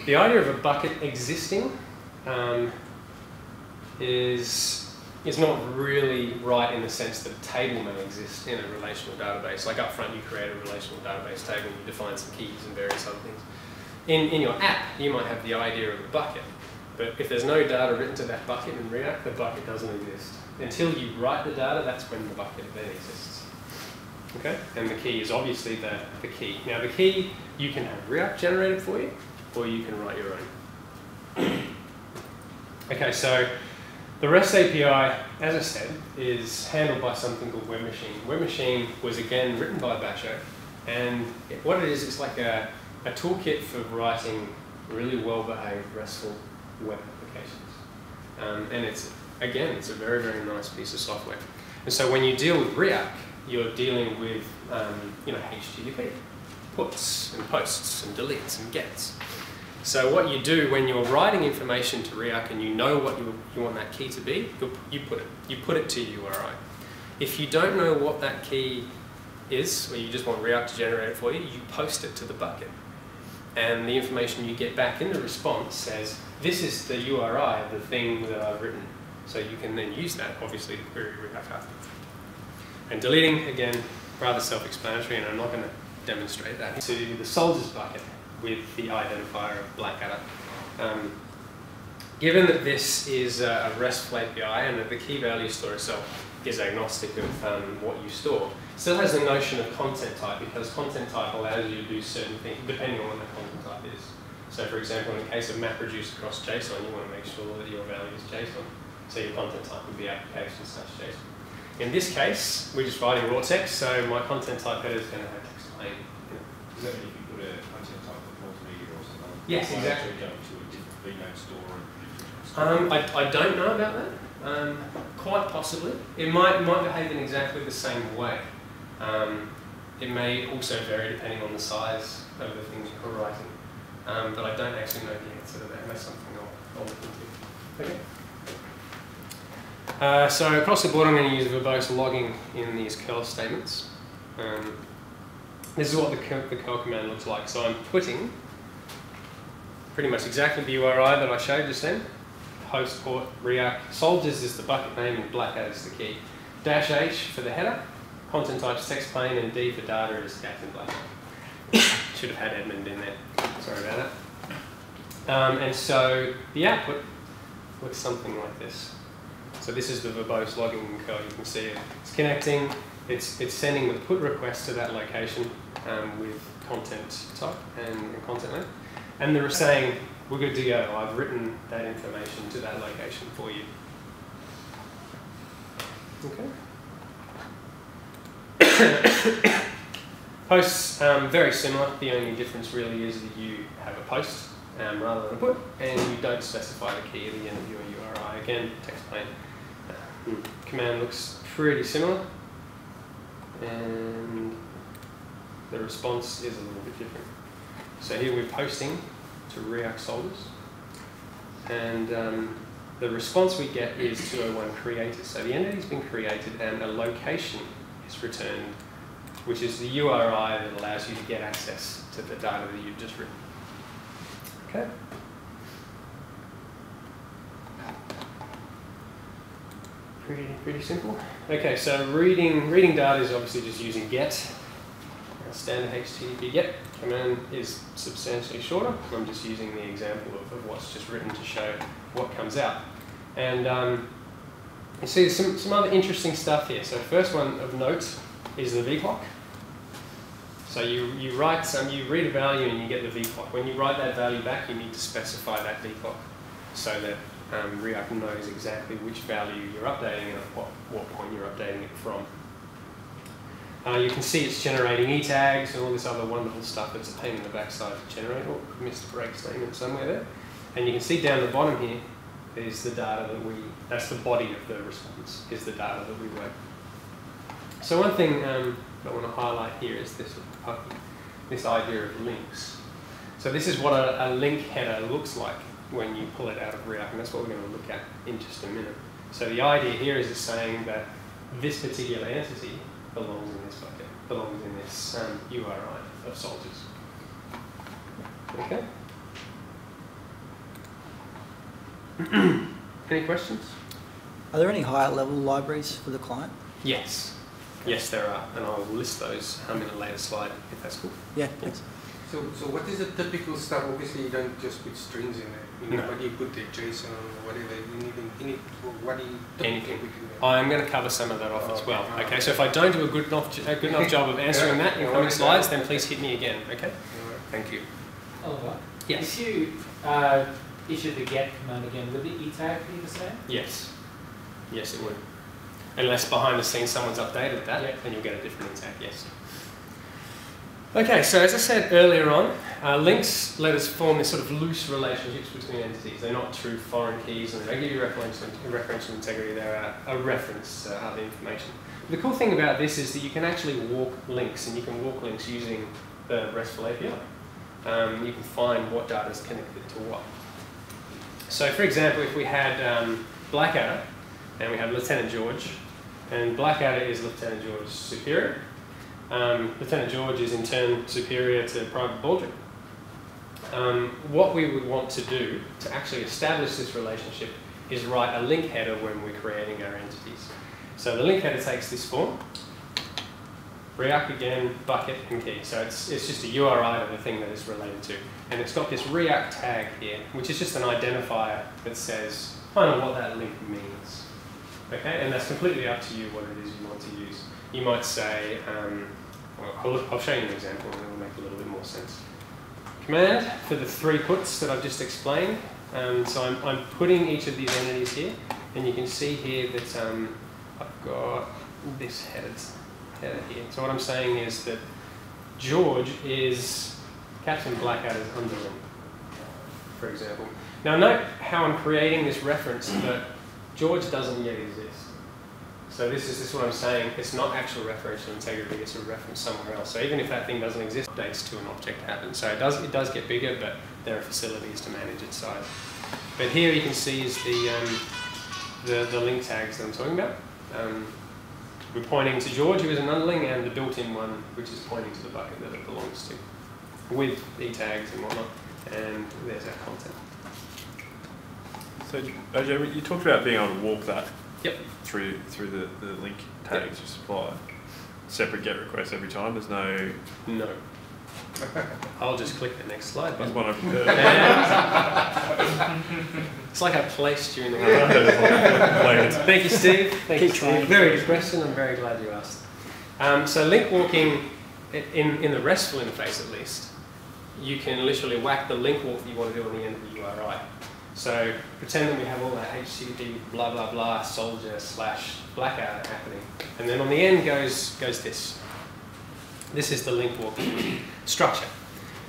the idea of a bucket existing um, is is not really right in the sense that a table may exist in a relational database. Like up front, you create a relational database table and you define some keys and various other things. In, in your app, you might have the idea of a bucket, but if there's no data written to that bucket in Riak, the bucket doesn't exist. Until you write the data, that's when the bucket then exists. Okay? And the key is obviously the, the key. Now the key, you can have Riak generated for you, or you can write your own. okay, so the REST API, as I said, is handled by something called Web Machine. Web Machine was again written by Basho, and what it is, it's like a, a toolkit for writing really well-behaved RESTful web applications. Um, and it's, again, it's a very, very nice piece of software. And so when you deal with Riak, you're dealing with, um, you know, HTTP, puts and posts and deletes and gets. So what you do when you're writing information to Riak and you know what you, you want that key to be, you, put it you put it to your URI. If you don't know what that key is, or you just want Riak to generate it for you, you post it to the bucket. And the information you get back in the response says, this is the URI the thing that I've written. So you can then use that, obviously, to query Riak after. And deleting, again, rather self-explanatory, and I'm not going to demonstrate that. To the soldiers bucket with the identifier of Blackadder. Um, given that this is a RESTful API and that the key value store itself is agnostic of um, what you store, still has the notion of content type because content type allows you to do certain things depending on what the content type is. So for example, in the case of MapReduce across JSON, you want to make sure that your value is JSON. So your content type would be application slash JSON. In this case, we're just writing raw text, so my content type header is going to have text plain. You put a content type of multimedia or something? Yes, Why exactly. actually go to a different VNode store and? Um, I, I don't know about that. Um, quite possibly. It might, might behave in exactly the same way. Um, it may also vary depending on the size of the things you're writing. Um, but I don't actually know the answer to that. And that's something I'll, I'll look into. Okay. Uh, so across the board, I'm going to use verbose logging in these curl statements. Um, this is what the, curl- the curl command looks like. So I'm putting pretty much exactly the URI that I showed just then. Host port Riak. Soldiers is the bucket name and Blackadder is the key. Dash H for the header. Content type text plain and D for data is Captain Blackadder. Should have had Edmund in there. Sorry about that. Um, and so the output looks something like this. So this is the verbose logging in curl. You can see it. It's connecting. It's, it's sending the put request to that location um, with content type and, and content length. And they're saying, we're good to go. I've written that information to that location for you. Okay. Posts, um, very similar. The only difference really is that you have a post um, rather than a put, and you don't specify the key at the end of your URI. Again, text plain. Uh, command looks pretty similar, and the response is a little bit different. So here we're posting to Riak soldiers, and um, the response we get is 201 created. So the entity's been created, and a location is returned, which is the URI that allows you to get access to the data that you've just written. Okay. Pretty, pretty simple. Okay, so reading reading data is obviously just using get. Standard HTTP get command is substantially shorter. I'm just using the example of, of what's just written to show what comes out. And um, you see some, some other interesting stuff here. So first one of note is the vclock. So you, you write some, you read a value and you get the vclock. When you write that value back, you need to specify that vclock so that um, Riak knows exactly which value you're updating and at what, what point you're updating it from. Uh, you can see it's generating e tags and all this other wonderful stuff that's a pain in the backside to generate. Oh, missed a break statement somewhere there. And you can see down the bottom here is the data that we, that's the body of the response, is the data that we wrote. So one thing um, I want to highlight here is this, this idea of links. So this is what a, a link header looks like when you pull it out of Riak, and that's what we're going to look at in just a minute. So the idea here is it's saying that this particular entity belongs in this bucket, belongs in this um, URI of soldiers. Okay? Any questions? Are there any higher level libraries for the client? Yes, yes, there are, and I will list those um, in a later slide if that's cool. Yeah, thanks. So, so what is the typical stuff? Obviously, you don't just put strings in it. You know, No. what do you put there? JSON or whatever. You need, you need what do you Anything. typically put in there? I'm going to cover some of that off as well. Okay. Okay, so if I don't do a good enough, a good enough job of answering that in Yeah. coming slides, then please hit me again. Okay, Alright. thank you. Oliver? Yes. If you uh, issue the get command again, would the E tag be the same? Yes. Yes, it would. Unless behind the scenes someone's updated that, Yeah. then you'll get a different intact, yes. Okay, so as I said earlier on, uh, links let us form this sort of loose relationships between entities. They're not true foreign keys and they give you referential, integrity, they're a, a reference to other information. The cool thing about this is that you can actually walk links and you can walk links using the RESTful API. Um, you can find what data is connected to what. So for example, if we had um, Blackadder and we have Lieutenant George, and Blackadder is Lieutenant George's superior. Um, Lieutenant George is in turn superior to Private Baldrick. Um, what we would want to do to actually establish this relationship is write a link header when we're creating our entities. So the link header takes this form, Riak again, bucket and key. So it's, it's just a URI of the thing that it's related to. And it's got this Riak tag here, which is just an identifier that says kind of what that link means. Okay, and that's completely up to you what it is you want to use. You might say, um, I'll, I'll show you an example and it will make a little bit more sense. Command for the three puts that I've just explained. Um, so I'm, I'm putting each of these entities here, and you can see here that um, I've got this header, header here. So what I'm saying is that George is Captain Blackadder's underling, for example. Now note how I'm creating this reference that George doesn't yet exist. So this is, this is what I'm saying, it's not actual referential integrity, it's a reference somewhere else. So even if that thing doesn't exist, updates to an object happen. So it does, it does get bigger, but there are facilities to manage its size. But here you can see is the, um, the, the link tags that I'm talking about. Um, we're pointing to George, who is an underling, and the built-in one, which is pointing to the bucket that it belongs to, with e tags and whatnot. And there's our content. So, OJ, you talked about being able to walk that Yep. through through the, the link tags you supply. Separate get requests every time. There's no. No. I'll just click the next slide. There's button. one over there. it's like I placed you in the Played. Thank you, Steve. Thank Keep you, Steve. trying. Very good question. I'm very glad you asked. Um, so link walking, in, in the RESTful interface at least, you can literally whack the link walk that you want to do on the end of the URI. So pretend that we have all that HTTP blah blah blah soldier slash Blackadder happening, and then on the end goes goes this. This is the link walking structure.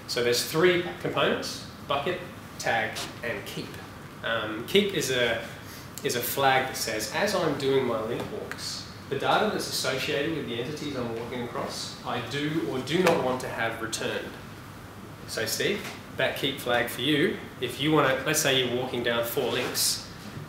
So there's three components: bucket, tag, and keep. Um, keep is a is a flag that says, as I'm doing my link walks, the data that's associated with the entities I'm walking across, I do or do not want to have returned. So Steve, that keep flag for you, if you want to, let's say you're walking down four links,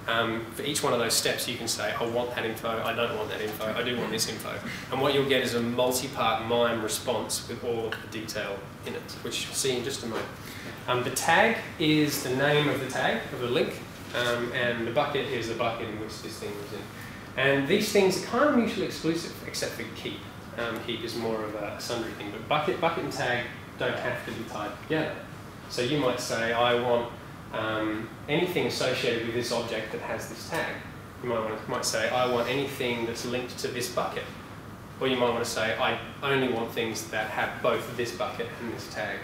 um, for each one of those steps you can say, I want that info, I don't want that info, I do want this info. And what you'll get is a multi-part MIME response with all of the detail in it, which you'll see in just a moment. Um, the tag is the name of the tag, of the link, um, and the bucket is the bucket in which this thing was in. And these things are kind of mutually exclusive, except for keep. Um, keep is more of a sundry thing, but bucket, bucket and tag don't have to be tied together. So you might say, I want um, anything associated with this object that has this tag. You might, want to, might say, I want anything that's linked to this bucket. Or you might want to say, I only want things that have both this bucket and this tag.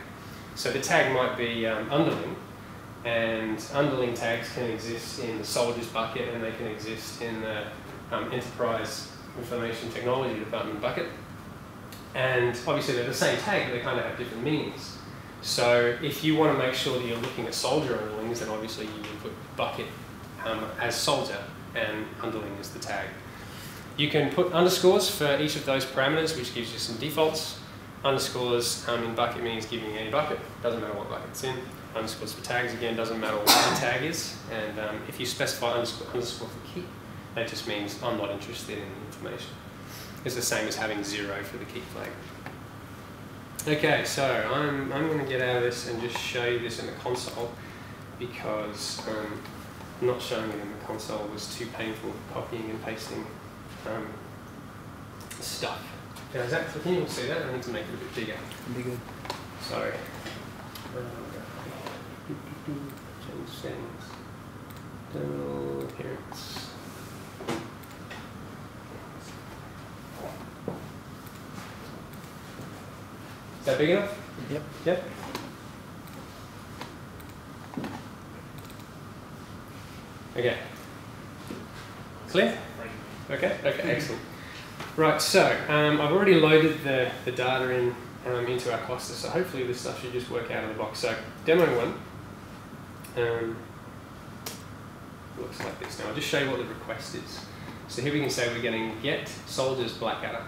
So the tag might be um, underling, and underling tags can exist in the soldiers bucket and they can exist in the um, enterprise information technology department bucket. And obviously they're the same tag, but they kind of have different meanings. So if you want to make sure that you're looking at soldier underlings, then obviously you put bucket um, as soldier and underling as the tag. You can put underscores for each of those parameters, which gives you some defaults. Underscores um, in bucket means giving any bucket, doesn't matter what bucket it's in. Underscores for tags, again, doesn't matter what the tag is. And um, if you specify underscore, underscore for key, that just means I'm not interested in the information. It's the same as having zero for the key flag. Okay, so I'm, I'm going to get out of this and just show you this in the console because um, not showing it in the console was too painful copying and pasting um, stuff. Now, is that, can you all see that? I need to make it a bit bigger. Be good. Sorry. Where? Change settings. Terminal appearance. Is that big enough? Yep. Yep. Okay. Clear? Okay, okay, excellent. Right, so um, I've already loaded the, the data in um, into our cluster, so hopefully this stuff should just work out of the box. So demo one um, looks like this. Now I'll just show you what the request is. So here we can say we're getting get soldiers Blackadder.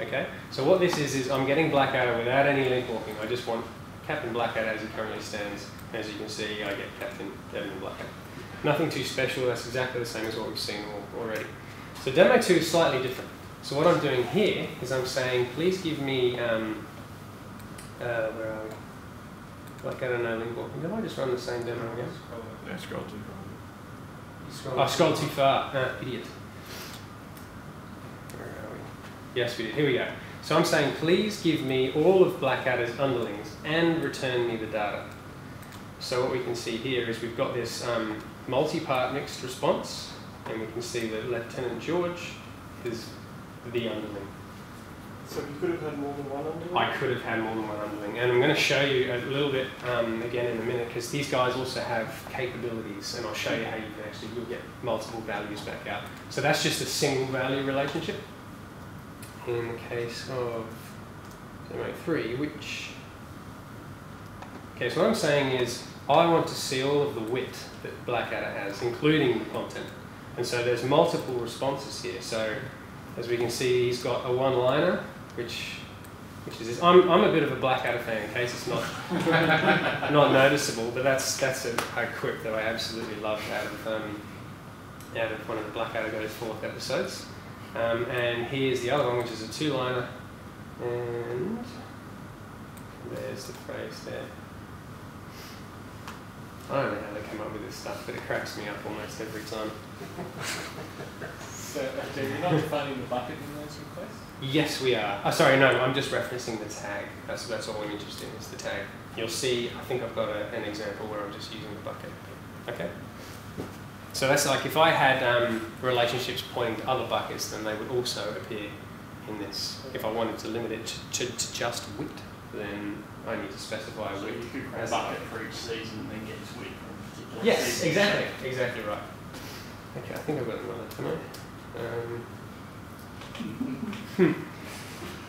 Okay, so what this is is I'm getting Blackadder without any link walking. I just want Captain Blackadder as he currently stands. As you can see, I get Captain Devon Blackadder. Nothing too special. That's exactly the same as what we've seen already. So demo two is slightly different. So what I'm doing here is I'm saying, please give me, um, uh, where are we? Like I don't know, link walking. Did I just run the same demo again? Yeah, scroll too far. Oh, I scrolled too far. Uh, idiot. Where are we? Yes, we did. Here we go. So I'm saying, please give me all of Blackadder's underlings and return me the data. So what we can see here is we've got this um, multi-part mixed response, and we can see that Lieutenant George is the underling. So you could have had more than one under I could have had more than one underling, and I'm going to show you a little bit um, again in a minute because these guys also have capabilities, and I'll show you how you can actually you'll get multiple values back out. So that's just a single value relationship. In the case of three, which okay, so what I'm saying is I want to see all of the wit that Blackadder has, including the content, and so there's multiple responses here. So as we can see, he's got a one-liner, which which is this. I'm, I'm a bit of a Blackadder fan, in case it's not not noticeable, but that's that's a, a quip that I absolutely love out of um, out of one of the Blackadder Goes Forth episodes. Um, and here's the other one, which is a two-liner, and there's the phrase there. I don't know how they come up with this stuff, but it cracks me up almost every time. So, okay, you're not defining the bucket in those requests? Yes, we are. Oh, sorry, no, I'm just referencing the tag. That's, that's all I'm interested in is the tag. You'll see, I think I've got a, an example where I'm just using the bucket. Okay? So that's like if I had um, relationships pointing to other buckets, then they would also appear in this. If I wanted to limit it to, to, to just wit, then I need to specify So wit. you could a bucket for each season and then get from particular Yes, season. exactly, exactly right. Okay, I think I've got another tonight. Um, hmm.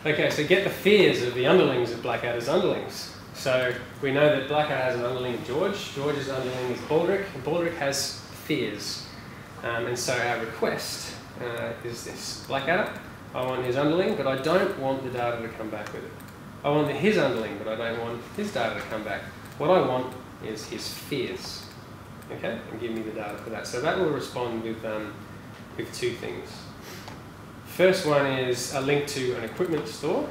Okay, so get the fears of the underlings of Blackadder's underlings. So we know that Blackadder has an underling of George. George's underling is Baldrick. and Baldrick has fears. Um, and so our request uh, is this Blackadder. I want his underling, but I don't want the data to come back with it. I want his underling, but I don't want his data to come back. What I want is his fears. Okay, and give me the data for that. So that will respond with um, with two things. First one is a link to an equipment store.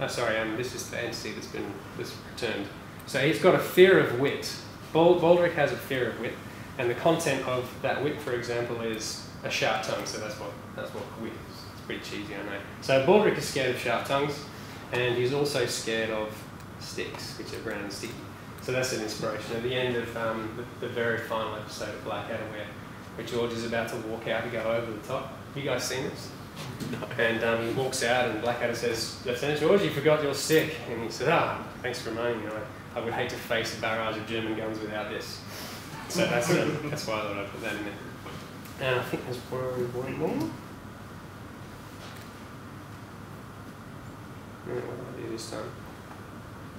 Oh, sorry, um, this is the entity that's been that's returned. So he's got a fear of wit. Bald- Baldrick has a fear of wit, and the content of that whip, for example, is a sharp tongue. So that's what that's what wit is. It's pretty cheesy, I know. So Baldrick is scared of sharp tongues, and he's also scared of sticks, which are brown and sticky. So that's an inspiration. At the end of um, the, the very final episode of Blackadder, where, where George is about to walk out and go over the top. Have You guys seen this? No. And um, he walks out, and Blackadder says, Lieutenant George, you forgot your stick. And he said, Ah, thanks for reminding me. I, I would hate to face a barrage of German guns without this. So that's, that's why I thought I'd put that in there. And I think there's one, one more. What this time?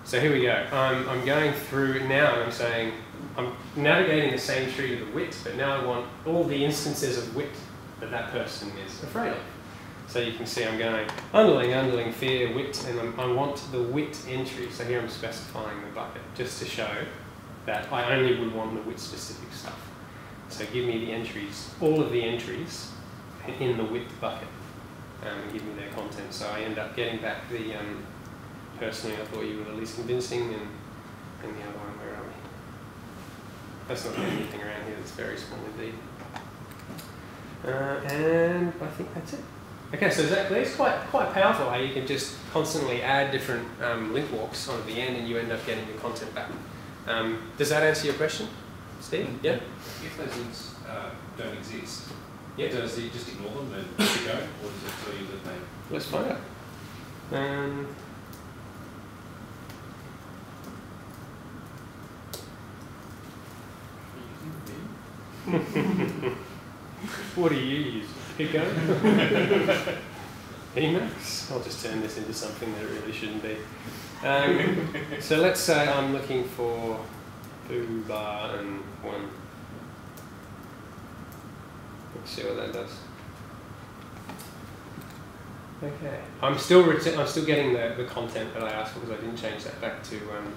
So here we go. I'm, I'm going through now and I'm saying, I'm navigating the same tree to the wit, but now I want all the instances of wit that that person is afraid of. So you can see I'm going underling, underling, fear, wit, and I'm, I want the wit entry. So here I'm specifying the bucket just to show that I only would want the wit specific stuff. So give me the entries, all of the entries in the wit bucket, um, and give me their content. So I end up getting back the um, personally I thought you were the least convincing, and, and the other one, where are we? That's not anything around here that's very small indeed. Uh, and I think that's it. Okay, so clear? It's quite quite powerful how you can just constantly add different um, link walks onto the end, and you end up getting your content back. Um, does that answer your question, Steve? Yeah. If those links uh, don't exist, Yeah. does it just ignore them and let it go, or does it tell you that they? Let's find out. Um, what do you use? Pico? Emacs? I'll just turn this into something that it really shouldn't be. Um, so let's say I'm looking for foo bar and one. Let's see what that does. Okay. I'm still I'm still getting the, the content that I asked for because I didn't change that back to um,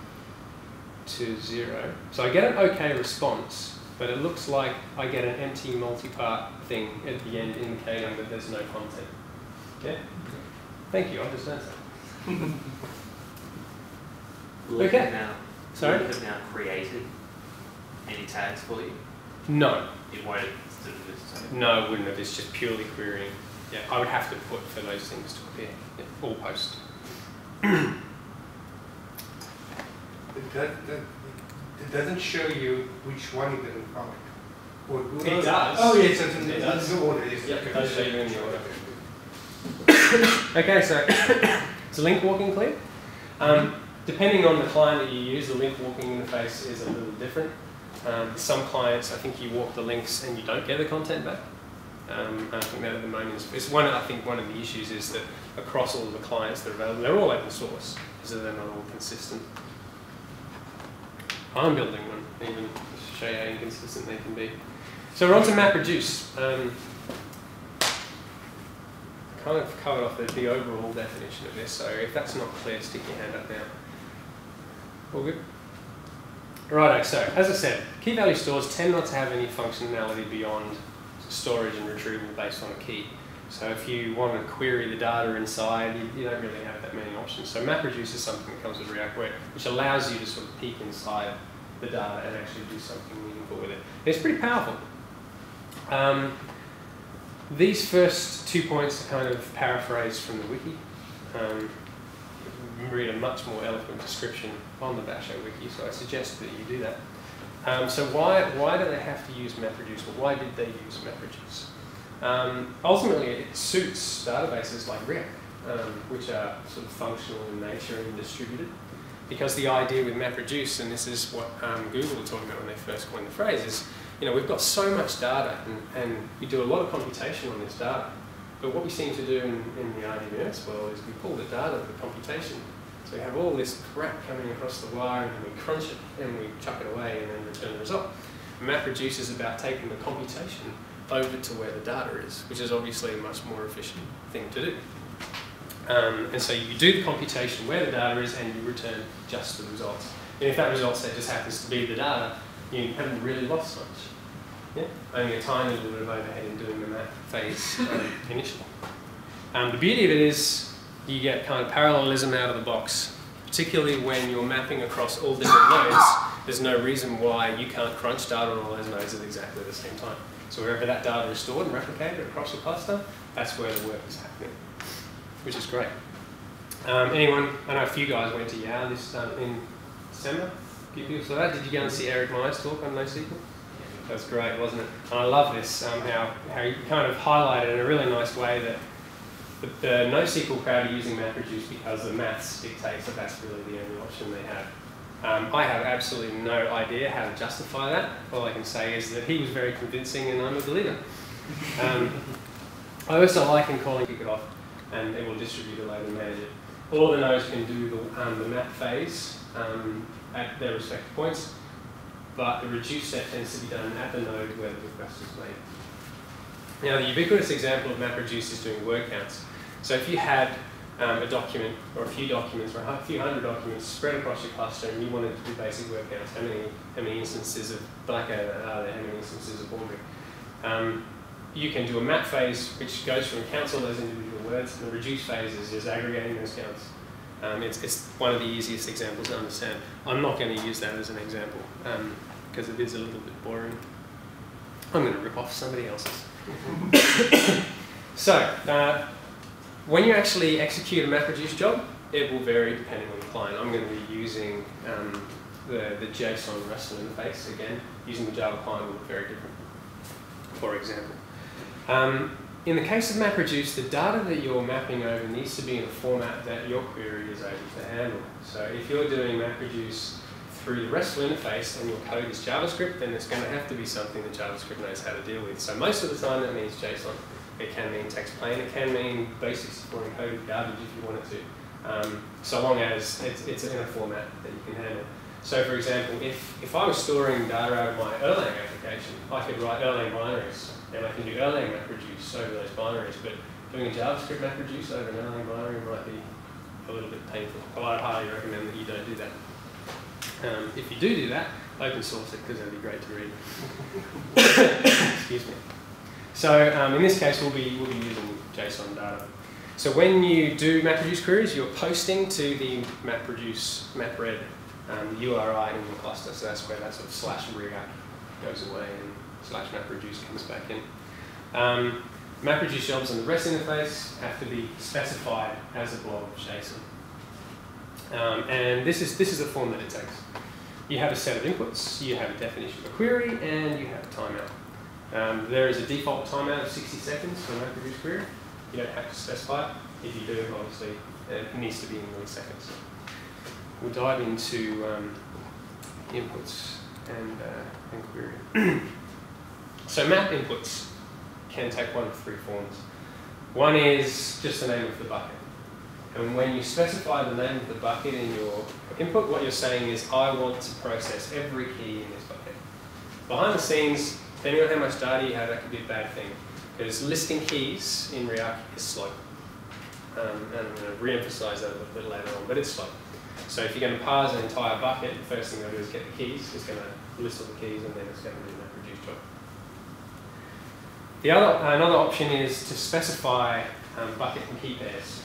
to zero. So I get an okay response, but it looks like I get an empty multi-part thing at the end indicating that there's no content. Yeah. Thank you. I just learned that. Will it Okay. have Now, Sorry? Will it have now created any tags for you? No. It won't sort of just. No, it wouldn't have. It's just purely querying. Yeah, I would have to put for those things to appear. Yeah, or post. It, does, that, it doesn't show you which one you can find. Or, oh, It does. Oh, yes, it's in It the does. the order. Yes, Yep, okay. it does show you in the order. Okay, so it's a link walking clear? Um, depending on the client that you use, the link walking interface is a little different. Um, some clients, I think you walk the links and you don't get the content back. Um, I think that at the moment is it's one. I think one of the issues is that across all the clients that are available, they're all open source, so they're not all consistent. I'm building one, even to show you how inconsistent they can be. So we're on to MapReduce. Um, kind of covered off the, the overall definition of this, so if that's not clear, stick your hand up now. All good? Righto, so as I said, key value stores tend not to have any functionality beyond storage and retrieval based on a key. So if you want to query the data inside, you, you don't really have that many options. So MapReduce is something that comes with Riak Web, which allows you to sort of peek inside the data and actually do something meaningful with it. It's pretty powerful. Um, these first two points are kind of paraphrased from the wiki. Um, read a much more eloquent description on the Basho wiki, so I suggest that you do that. Um, so why, why do they have to use MapReduce, or why did they use MapReduce? Um, ultimately, it suits databases like Riak, um, which are sort of functional in nature and distributed. Because the idea with MapReduce, and this is what um, Google were talking about when they first coined the phrase, is you know we've got so much data, and, and we do a lot of computation on this data. But what we seem to do in, in the RDBMS world is we pull the data for computation. So we have all this crap coming across the wire, and we crunch it, and we chuck it away, and then return the result. MapReduce is about taking the computation over to where the data is, which is obviously a much more efficient thing to do. Um, and so you do the computation where the data is and you return just the results. And if that result set just happens to be the data, you haven't really lost much. Yeah? Only a tiny little bit of overhead in doing the map phase um, initially. Um, the beauty of it is you get kind of parallelism out of the box, particularly when you're mapping across all different nodes. There's no reason why you can't crunch data on all those nodes at exactly the same time. So wherever that data is stored and replicated across your cluster, that's where the work is happening, which is great. Um, anyone, I know a few guys went to Yale this um, in December. Few people saw that. Did you go and see Erik Meijer's talk on NoSQL? That's great, wasn't it? And I love this, um, how, how he kind of highlighted in a really nice way that the, the NoSQL crowd are using MapReduce because the maths dictates that that's really the only option they have. Um, I have absolutely no idea how to justify that. All I can say is that he was very convincing and I'm a believer. Um, I also like him calling kick it off and it will distribute it later and manage it. All the nodes can do the, um, the map phase um, at their respective points, but the reduce step tends to be done at the node where the request is made. Now, the ubiquitous example of MapReduce is doing word counts. So if you had um, a document or a few documents or a few hundred documents spread across your cluster and you wanted to do basic word counts, how many, how many instances of Blackadder are there, how many instances of Bournemouth? Um, you can do a map phase which goes through and counts all those individual words, and the reduce phase is just aggregating those counts. Um, it's, it's one of the easiest examples to understand. I'm not going to use that as an example. Um, because it is a little bit boring. I'm going to rip off somebody else's. so, uh, when you actually execute a MapReduce job, it will vary depending on the client. I'm going to be using um, the, the JSON RESTful interface again. Using the Java client will look very different, for example. In the case of MapReduce, the data that you're mapping over needs to be in a format that your query is able to handle. So if you're doing MapReduce through the RESTful interface and your code is JavaScript, then it's going to have to be something that JavaScript knows how to deal with. So most of the time that means JSON. It can mean text plain, it can mean basic support encoded garbage if you want it to, um, so long as it's, it's in a format that you can handle. So for example, if, if I was storing data out of my Erlang application, I could write Erlang binaries, and I can do Erlang MapReduce over those binaries, but doing a JavaScript MapReduce over an Erlang binary might be a little bit painful. But I'd highly recommend that you don't do that. Um, if you do do that, open source it because that'd be great to read. Excuse me. So um, in this case, we'll be, we'll be using JSON data. So when you do MapReduce queries, you're posting to the MapReduce MapRed um, URI in your cluster. So that's where that sort of slash riak goes away and slash MapReduce comes back in. Um, MapReduce jobs on the REST interface have to be specified as a blob of JSON. Um, and this is, this is the form that it takes. You have a set of inputs, you have a definition of a query, and you have a timeout. Um, there is a default timeout of 60 seconds for a MapReduce query. You don't have to specify it. If you do, obviously, it needs to be in milliseconds. We'll dive into um, inputs and, uh, and query. so map inputs can take one of three forms. One is just the name of the bucket. And when you specify the name of the bucket in your input, what you're saying is, I want to process every key in this bucket. Behind the scenes, depending on how much data you have, that could be a bad thing. Because listing keys in Riak is slow. Um, and I'm going to re-emphasize that a little bit later on, but it's slow. So if you're going to parse an entire bucket, the first thing they'll do is get the keys. It's going to list all the keys, and then it's going to do that reduce job. The other, another option is to specify um, bucket and key pairs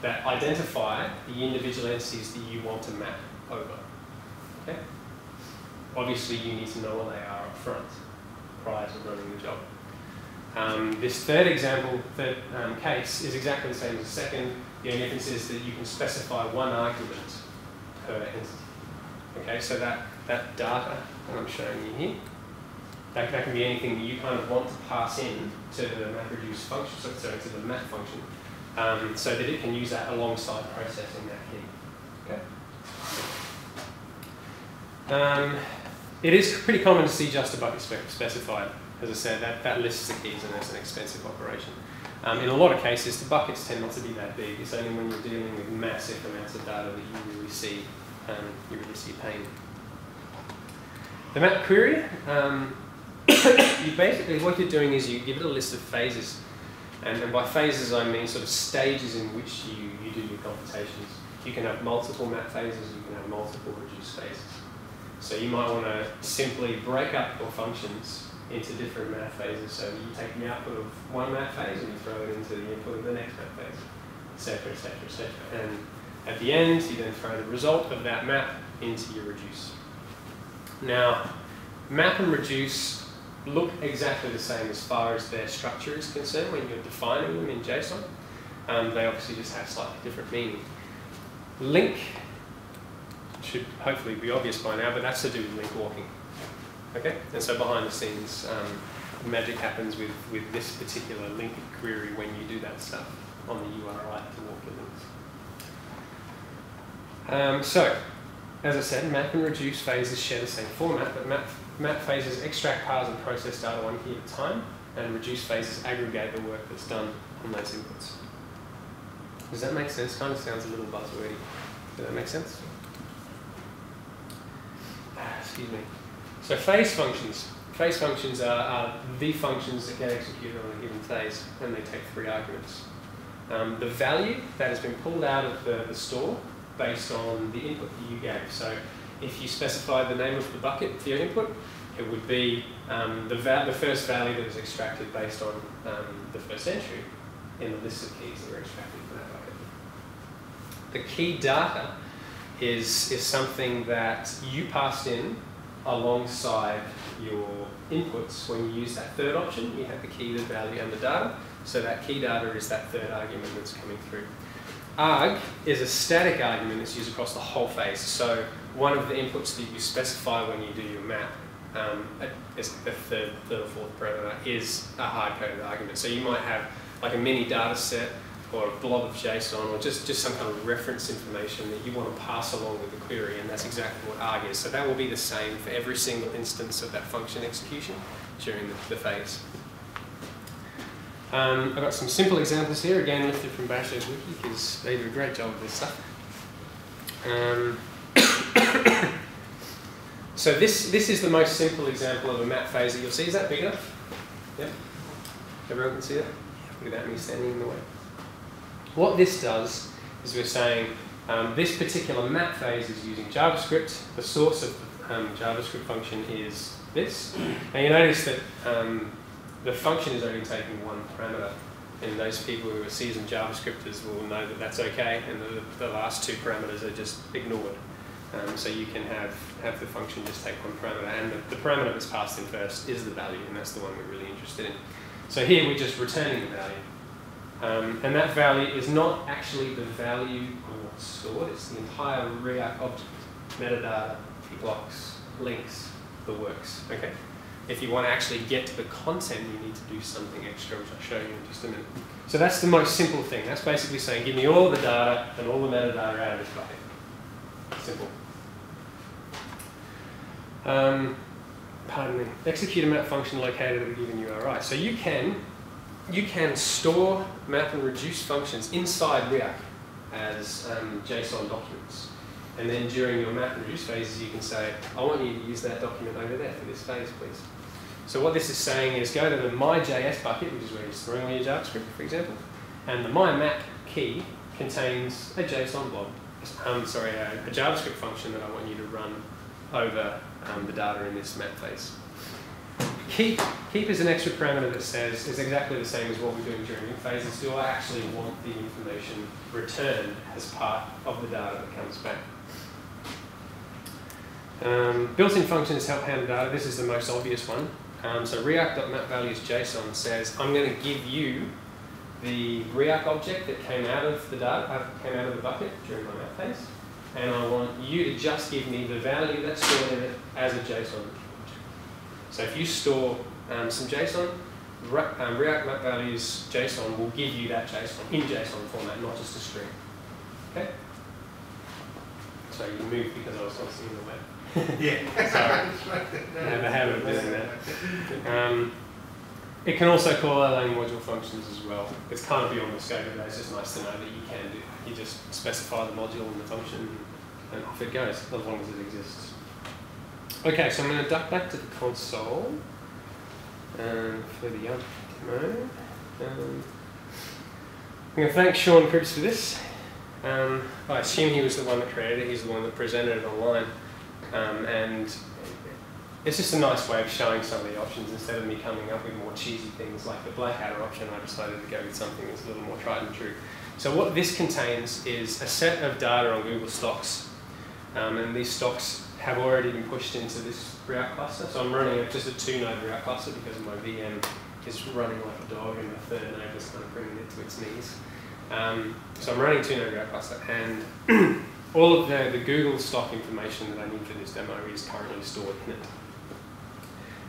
that identify the individual entities that you want to map over. Okay? Obviously, you need to know what they are up front prior to running the job. Um, this third example, third um, case, is exactly the same as the second. The only difference is that you can specify one argument per entity. Okay, so that, that data that I'm showing you here, that, that can be anything that you kind of want to pass in to the MapReduce function, so, sorry, to the map function, um, so that it can use that alongside processing that key. Okay. Um, it is pretty common to see just a bucket spec specified. As I said, that, that lists the keys and that's an expensive operation. Um, in a lot of cases, the buckets tend not to be that big. It's only when you're dealing with massive amounts of data that you really see, um, you really see pain. The map query, um, you basically, what you're doing is you give it a list of phases. And, and by phases, I mean sort of stages in which you, you do your computations. You can have multiple map phases, you can have multiple reduced phases. So you might want to simply break up your functions into different map phases. So you take the output of one map phase and you throw it into the input of the next map phase, etc., etc., etc. And at the end, you then throw the result of that map into your reduce. Now, map and reduce look exactly the same as far as their structure is concerned when you're defining them in JSON. Um, they obviously just have slightly different meaning. Link should hopefully be obvious by now, but that's to do with link walking. Okay, and so behind the scenes, um, magic happens with, with this particular link query when you do that stuff on the URI to walk your links. Um, so, as I said, map and reduce phases share the same format, but map, map phases extract, parse, and process data one key at a time, and reduce phases aggregate the work that's done on those inputs. Does that make sense? Kind of sounds a little buzzwordy. Does that make sense? Excuse me. So phase functions. Phase functions are, are, the functions that get executed on a given phase, and they take three arguments. Um, the value that has been pulled out of the, the store based on the input that you gave. So if you specify the name of the bucket for your input, it would be um, the, the first value that was extracted based on um, the first entry in the list of keys that were extracted from that bucket. The key data is, is something that you passed in alongside your inputs, when you use that third option, you have the key, the value, and the data. So that key data is that third argument that's coming through. arg is a static argument that's used across the whole phase. So one of the inputs that you specify when you do your map um, is the third, third or fourth parameter is a hard-coded argument. So you might have like a mini data set or a blob of JSON or just, just some kind of reference information that you want to pass along with the query and that's exactly what arg is. So that will be the same for every single instance of that function execution during the, the phase. Um, I've got some simple examples here, again lifted from Basho's wiki because they do a great job of this stuff. Um, so this, this is the most simple example of a map phase that you'll see. Is that big enough? Yep. Everyone can see that? Without me standing in the way. What this does is we're saying um, this particular map phase is using JavaScript. The source of um, JavaScript function is this. And you notice that um, the function is only taking one parameter. And those people who are seasoned JavaScripters will know that that's okay, and the, the last two parameters are just ignored. Um, so you can have, have the function just take one parameter, and the, the parameter that's passed in first is the value, and that's the one we're really interested in. So here we're just returning the value. Um, and that value is not actually the value stored, it's the entire Riak object, metadata, blocks, links, the works, okay? If you want to actually get to the content, you need to do something extra, which I'll show you in just a minute. So that's the most simple thing. That's basically saying, give me all the data and all the metadata out of this bucket. Simple. Um, pardon me. Execute a map function located at a given URI. So you can you can store map and reduce functions inside Riak as um, JSON documents. And then during your map and reduce phases, you can say, I want you to use that document over there for this phase, please. So what this is saying is go to the my.js bucket, which is where you're storing all your JavaScript, for example, and the my map key contains a JSON blob, um, sorry, a, a, JavaScript function that I want you to run over um, the data in this map phase. Keep, keep is an extra parameter that says is exactly the same as what we're doing during phases. Do I actually want the information returned as part of the data that comes back? Um, Built-in functions help handle data. This is the most obvious one. Um, so Riak.mapValuesJSON says I'm going to give you the Riak object that came out of the data, uh, came out of the bucket during my map phase, and I want you to just give me the value that's stored in it as a JSON so if you store um, some JSON, um, Riak Map Values JSON will give you that JSON in JSON format, not just a string. Okay? So you moved because I was not seeing the web. yeah. Sorry. I have a habit of doing that. Um, it can also call Erlang module functions as well. It's kind of beyond the scope of that. It's just nice to know that you can do. You just specify the module and the function, and off it goes, as long as it exists. Okay, so I'm going to duck back to the console um, for the young demo. Um, I'm going to thank Sean Cribbs for this. Um, I assume he was the one that created it, he's the one that presented it online. Um, and it's just a nice way of showing some of the options instead of me coming up with more cheesy things like the Blackadder option. I decided to go with something that's a little more tried and true. So what this contains is a set of data on Google Stocks. Um, and these stocks have already been pushed into this Riak cluster. So I'm running just a two node Riak cluster because my VM is running like a dog and the third node is kind of bringing it to its knees. Um, so I'm running two node Riak cluster and all of the, the Google stock information that I need for this demo is currently stored in it.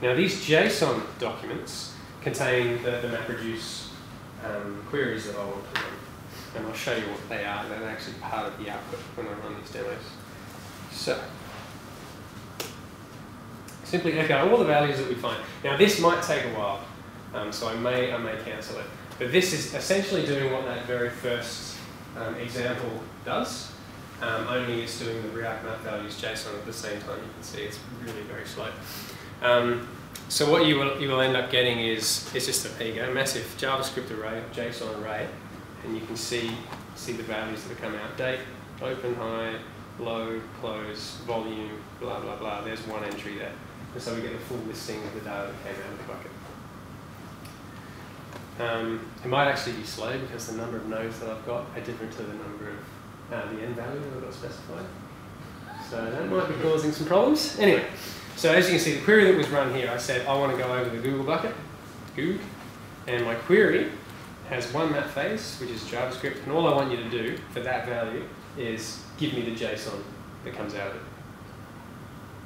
Now these JSON documents contain the, the MapReduce um, queries that I want to run. And I'll show you what they are. They're actually part of the output when I run these demos. So, simply echo all the values that we find. Now this might take a while, um, so I may, I may cancel it. But this is essentially doing what that very first um, example does, um, only it's doing the Riak map values JSON at the same time. You can see it's really very slow. Um, so what you will, you will end up getting is, is just a, there you go, massive JavaScript array, JSON array, and you can see, see the values that come out. Date, open, high, low, close, volume, blah, blah, blah. There's one entry there. So we get the full listing of the data that came out of the bucket. Um, it might actually be slow because the number of nodes that I've got are different to the number of uh, the N value that I've got specified. So that might be causing some problems. Anyway, so as you can see, the query that was run here, I said I want to go over the Google bucket, Goog, and my query has one map phase, which is JavaScript, and all I want you to do for that value is give me the JSON that comes out of it.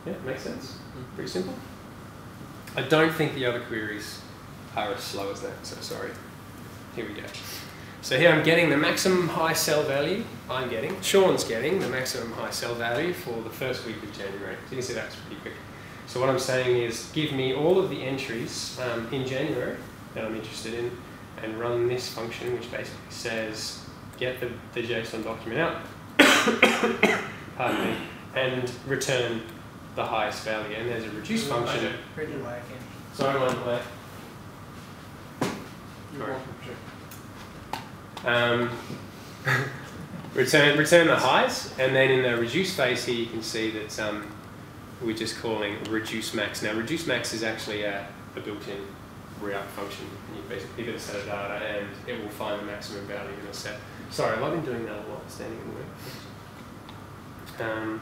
Yeah, makes sense? Pretty simple. I don't think the other queries are as slow as that, so sorry. Here we go. So here I'm getting the maximum high sell value I'm getting. Sean's getting the maximum high sell value for the first week of January. So you can see that's pretty quick. So what I'm saying is give me all of the entries um, in January that I'm interested in and run this function which basically says get the, the JSON document out, pardon me, and return the highest value. And there's a reduce function. Pretty lacking. Sorry, one play. Sorry. welcome, Jack. Um, return return the highs, and then in the reduce phase here you can see that um, we're just calling reduce max. Now reduce max is actually a, a built-in Riak function. You basically give it a set of data, and it will find the maximum value in a set. Sorry, I've been doing that a lot, standing in the way. Um,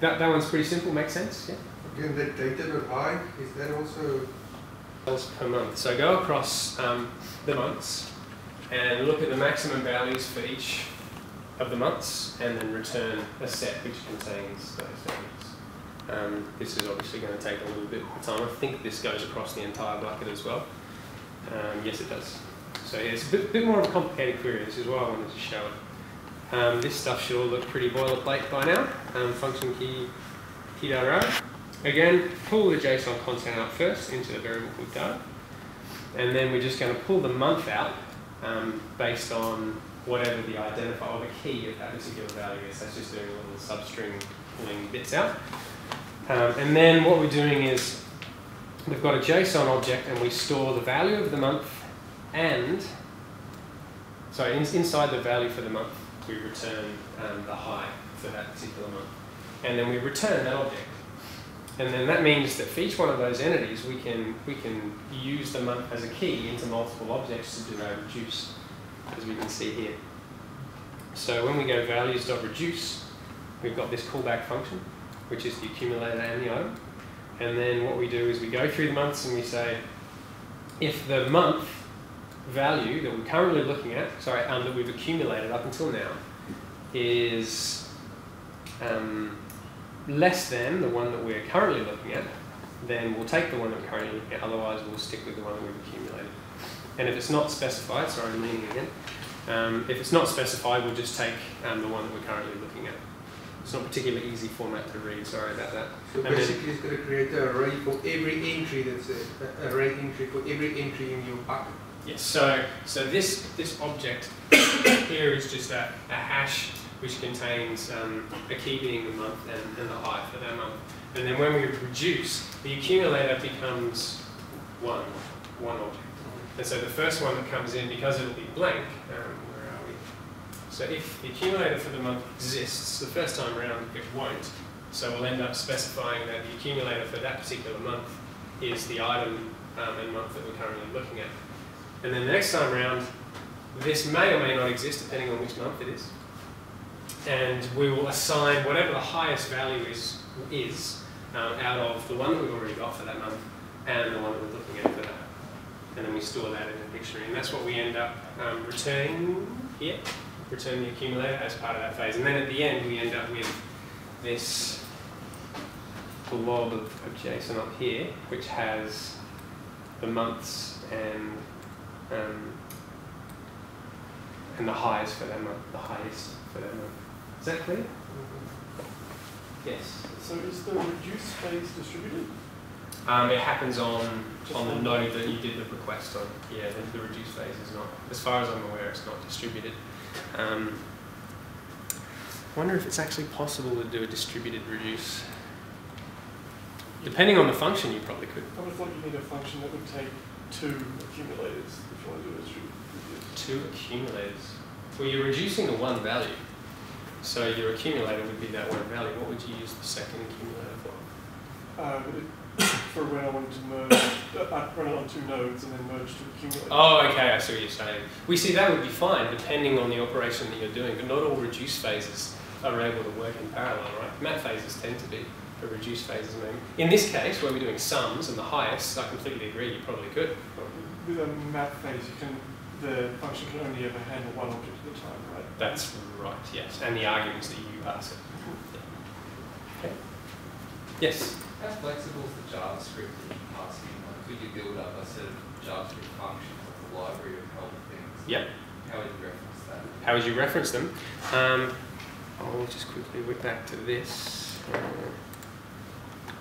that that one's pretty simple. Makes sense. Yeah. Again, that data dot high, is that also, per month. So go across um, the months and look at the maximum values for each of the months and then return a set which contains those values. Um, this is obviously going to take a little bit of time. I think this goes across the entire bucket as well. Um, yes, it does. So yeah, it's a bit, bit more of a complicated query. This is why I wanted to show it. Um, this stuff should all look pretty boilerplate by now. Um, function key, key data array. Again, pull the JSON content out first into the variable called data. And then we're just going to pull the month out um, based on whatever the identifier or the key of that particular value is. That's just doing a little substring pulling bits out. Um, and then what we're doing is we've got a JSON object and we store the value of the month and, sorry, in, inside the value for the month, we return um, the high for that particular month. And then we return that object. And then that means that for each one of those entities, we can, we can use the month as a key into multiple objects to do our reduce, as we can see here. So when we go values.reduce, we've got this callback function, which is the accumulator and the item. And then what we do is we go through the months and we say, if the month value that we're currently looking at, sorry, um, that we've accumulated up until now, is um, less than the one that we're currently looking at, then we'll take the one that we're currently looking at, otherwise we'll stick with the one that we've accumulated. And if it's not specified, sorry, I'm leaning again, um, if it's not specified, we'll just take um, the one that we're currently looking at. It's not a particularly easy format to read, sorry about that. so And basically it's gonna create an array for every entry that's a, a array entry for every entry in your bucket. Yes, so so this this object here is just a, a hash which contains um, a key being the month and, and the high for that month. And then when we reduce, the accumulator becomes one, one object. And so the first one that comes in, because it'll be blank, um, where are we? So if the accumulator for the month exists, the first time around it won't. So we'll end up specifying that the accumulator for that particular month is the item um, and month that we're currently looking at. And then the next time around, this may or may not exist depending on which month it is. And we will assign whatever the highest value is, is um, out of the one that we've already got for that month and the one that we're looking at for that. And then we store that in the dictionary. And that's what we end up um, returning here, return the accumulator as part of that phase. And then at the end, we end up with this blob of JSON up here, which has the months and um, and the highs for that month, the highest for that month. Is that clear? Yes. So is the reduce phase distributed? Um, it happens on on the node that you did the request on. Yeah, the, the reduce phase is not, as far as I'm aware, it's not distributed. Um, I wonder if it's actually possible to do a distributed reduce. Depending on the function, you probably could. I would have thought you need a function that would take two accumulators if you want to do a distributed reduce. Two accumulators. Well, you're reducing the one value. So your accumulator would be that one value. What would you use the second accumulator for? But it, for when I wanted to merge, uh, run it on two nodes and then merge to accumulate. Oh, okay, I see what you're saying. We see that would be fine depending on the operation that you're doing, but not all reduce phases are able to work in parallel, right? Map phases tend to be for reduced phases. I mean, in this case, where we're doing sums and the highest, I completely agree. You probably could. With a map phase, you can, the function can only ever handle one object at a time, right? That's right. Yes, and the arguments that you pass it. Yeah. Okay. Yes. How flexible is the JavaScript that you pass in? Like, could you build up a set of JavaScript functions, like a library of help things? Yep. How would you reference that? How would you reference them? Um, I'll just quickly whip back to this. Uh,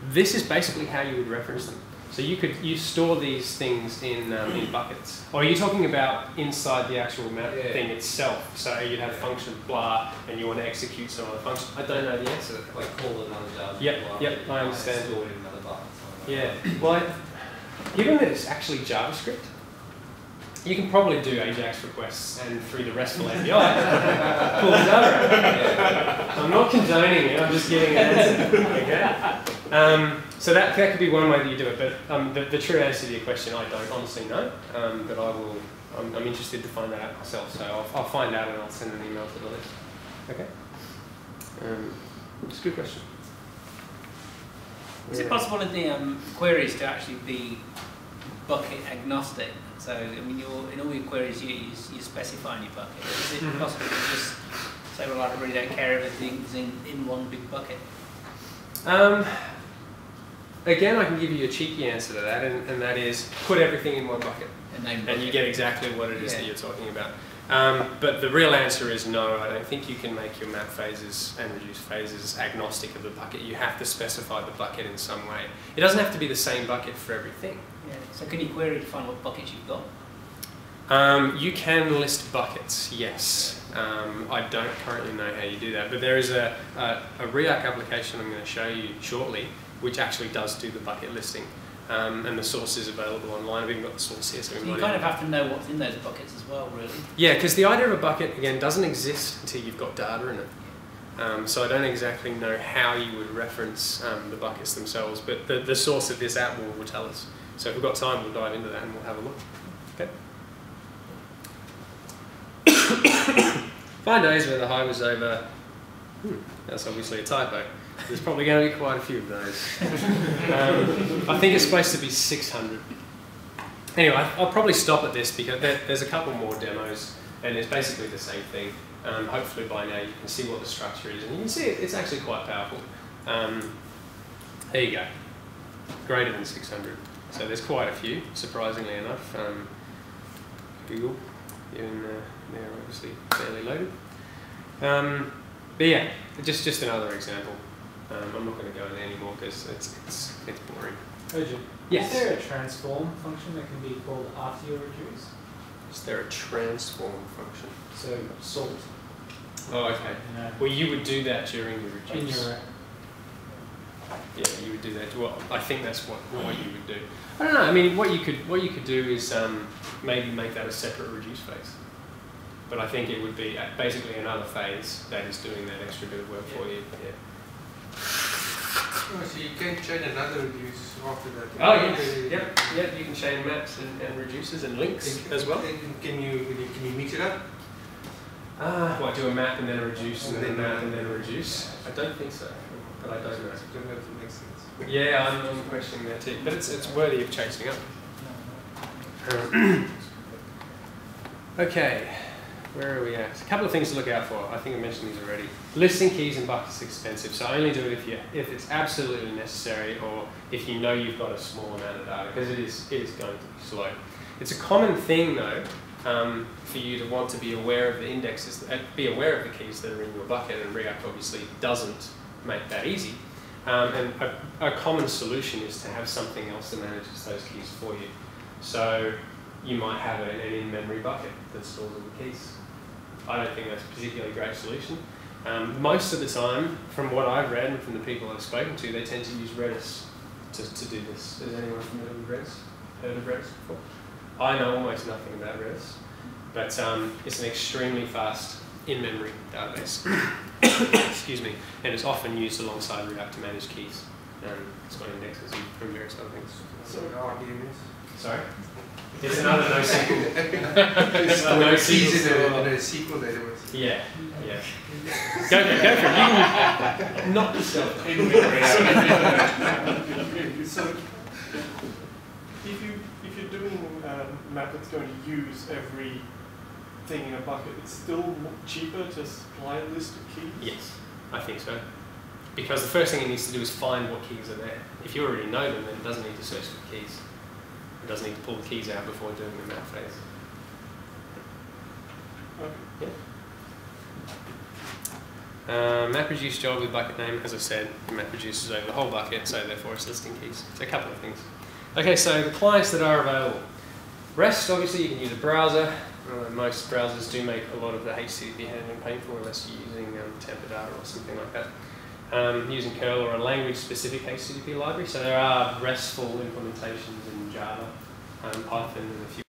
this is basically how you would reference them. So you could you store these things in um, in buckets. Or are you talking about inside the actual map Yeah. thing itself? So you'd have a function blah, and you want to execute some other function. I don't know the answer. Like, call another JavaScript Yep, library, yep, I and understand. Store it in another bucket. Yeah. Well, I, given that it's actually JavaScript, you can probably do AJAX requests and through the RESTful API pull the data out. I'm not condoning it. I'm just giving an answer. Okay. Um, so that, that could be one way that you do it. But um, the, the true answer to your question, I don't honestly know. Um, but I will. I'm, I'm interested to find that out myself. So I'll, I'll find out and I'll send an email to the list. Okay. Um, it's a good question. Is it possible in the um, queries to actually be bucket agnostic? So, I mean, you're, in all your queries, you, you, you specify in your bucket. Is it Mhm. possible to just say, well, I really don't care if everything's in, in one big bucket? Um, again, I can give you a cheeky answer to that, and, and that is put everything in one bucket, And name and you get exactly what it is that you're talking about. Um, but the real answer is no. I don't think you can make your map phases and reduce phases agnostic of the bucket. You have to specify the bucket in some way. It doesn't have to be the same bucket for everything. So can you query to find what buckets you've got? Um, you can list buckets, yes. Um, I don't currently know how you do that, but there is a, a, a Riak application I'm going to show you shortly, which actually does do the bucket listing. Um, and the source is available online. I've even got the source here, so So you kind of have to know what's in those buckets as well, really. Yeah, because the idea of a bucket, again, doesn't exist until you've got data in it. Um, so I don't exactly know how you would reference um, the buckets themselves, but the, the source of this app will, will tell us. So if we've got time, we'll dive into that and we'll have a look. Okay. Five days where the high was over. Hmm, that's obviously a typo. There's probably going to be quite a few of those. um, I think it's supposed to be 600. Anyway, I'll probably stop at this because there, there's a couple more demos and it's basically the same thing. Um, hopefully by now you can see what the structure is and you can see it, it's actually quite powerful. Um, there you go, greater than 600. So there's quite a few, surprisingly enough. Um, Google, even, uh, they're obviously fairly loaded. Um, but yeah, just just another example. Um, I'm not going to go into any more because it's, it's, it's boring. Urgent. Yes. Is there a transform function that can be called after you reduce? Is there a transform function? So sort. Oh, okay. Well, you would do that during the in reduce. Your Yeah, you would do that. Well, I think that's what, what you would do. I don't know. I mean, what you could what you could do is um, maybe make that a separate reduce phase. But I think it would be uh, basically another phase that is doing that extra bit of work for you. Yeah. Oh, so you can chain another reduce after that. Oh yes. Yep. Yep. You can chain maps and, and reduces and links Can- as well. Can can you, can you, can you mix it up? Ah, what? Do a map and then a reduce and then a map and then a reduce? I don't think so. But I don't know. Don't have to make sense. Yeah, I'm, I'm questioning that too. But it's, it's worthy of chasing up. okay, where are we at? A couple of things to look out for. I think I mentioned these already. Listing keys and buckets is expensive, so only do it if you if it's absolutely necessary or if you know you've got a small amount of data, because it is it is going to be slow. It's a common thing though um, for you to want to be aware of the indexes, uh, be aware of the keys that are in your bucket, and Riak obviously doesn't make that easy. Um, and a, a common solution is to have something else that manages those keys for you. So you might have an, an in-memory bucket that stores all the keys. I don't think that's a particularly great solution. Um, most of the time, from what I've read and from the people I've spoken to, they tend to use Redis to, to do this. Is anyone familiar with Redis? Heard of Redis before? I know almost nothing about Redis, but um, it's an extremely fast in-memory database. Excuse me, and it's often used alongside Riak to manage keys. Um, it's got indexes and and various other things. So RDMS. Sorry? It's another NoSQL. It's a no NoSQL keys in a, server. in a SQL database. Yeah, yeah. Go for it, go for it. You can knock yourself. So, if you, if you're doing um, a map that's going to use every thing in a bucket, it's still cheaper to supply a list of keys? Yes, I think so. Because the first thing it needs to do is find what keys are there. If you already know them, then it doesn't need to search for keys. It doesn't need to pull the keys out before doing the map phase. Okay. Uh, map reduce job with bucket name, as I said, the map reduces over the whole bucket, so therefore it's listing keys. So a couple of things. Okay, so the clients that are available. REST, obviously, you can use a browser. Uh, most browsers do make a lot of the HTTP handling painful unless you're using um, Tamper Data or something like that. Um, using curl or a language-specific HTTP library. So there are RESTful implementations in Java, um, Python, and a few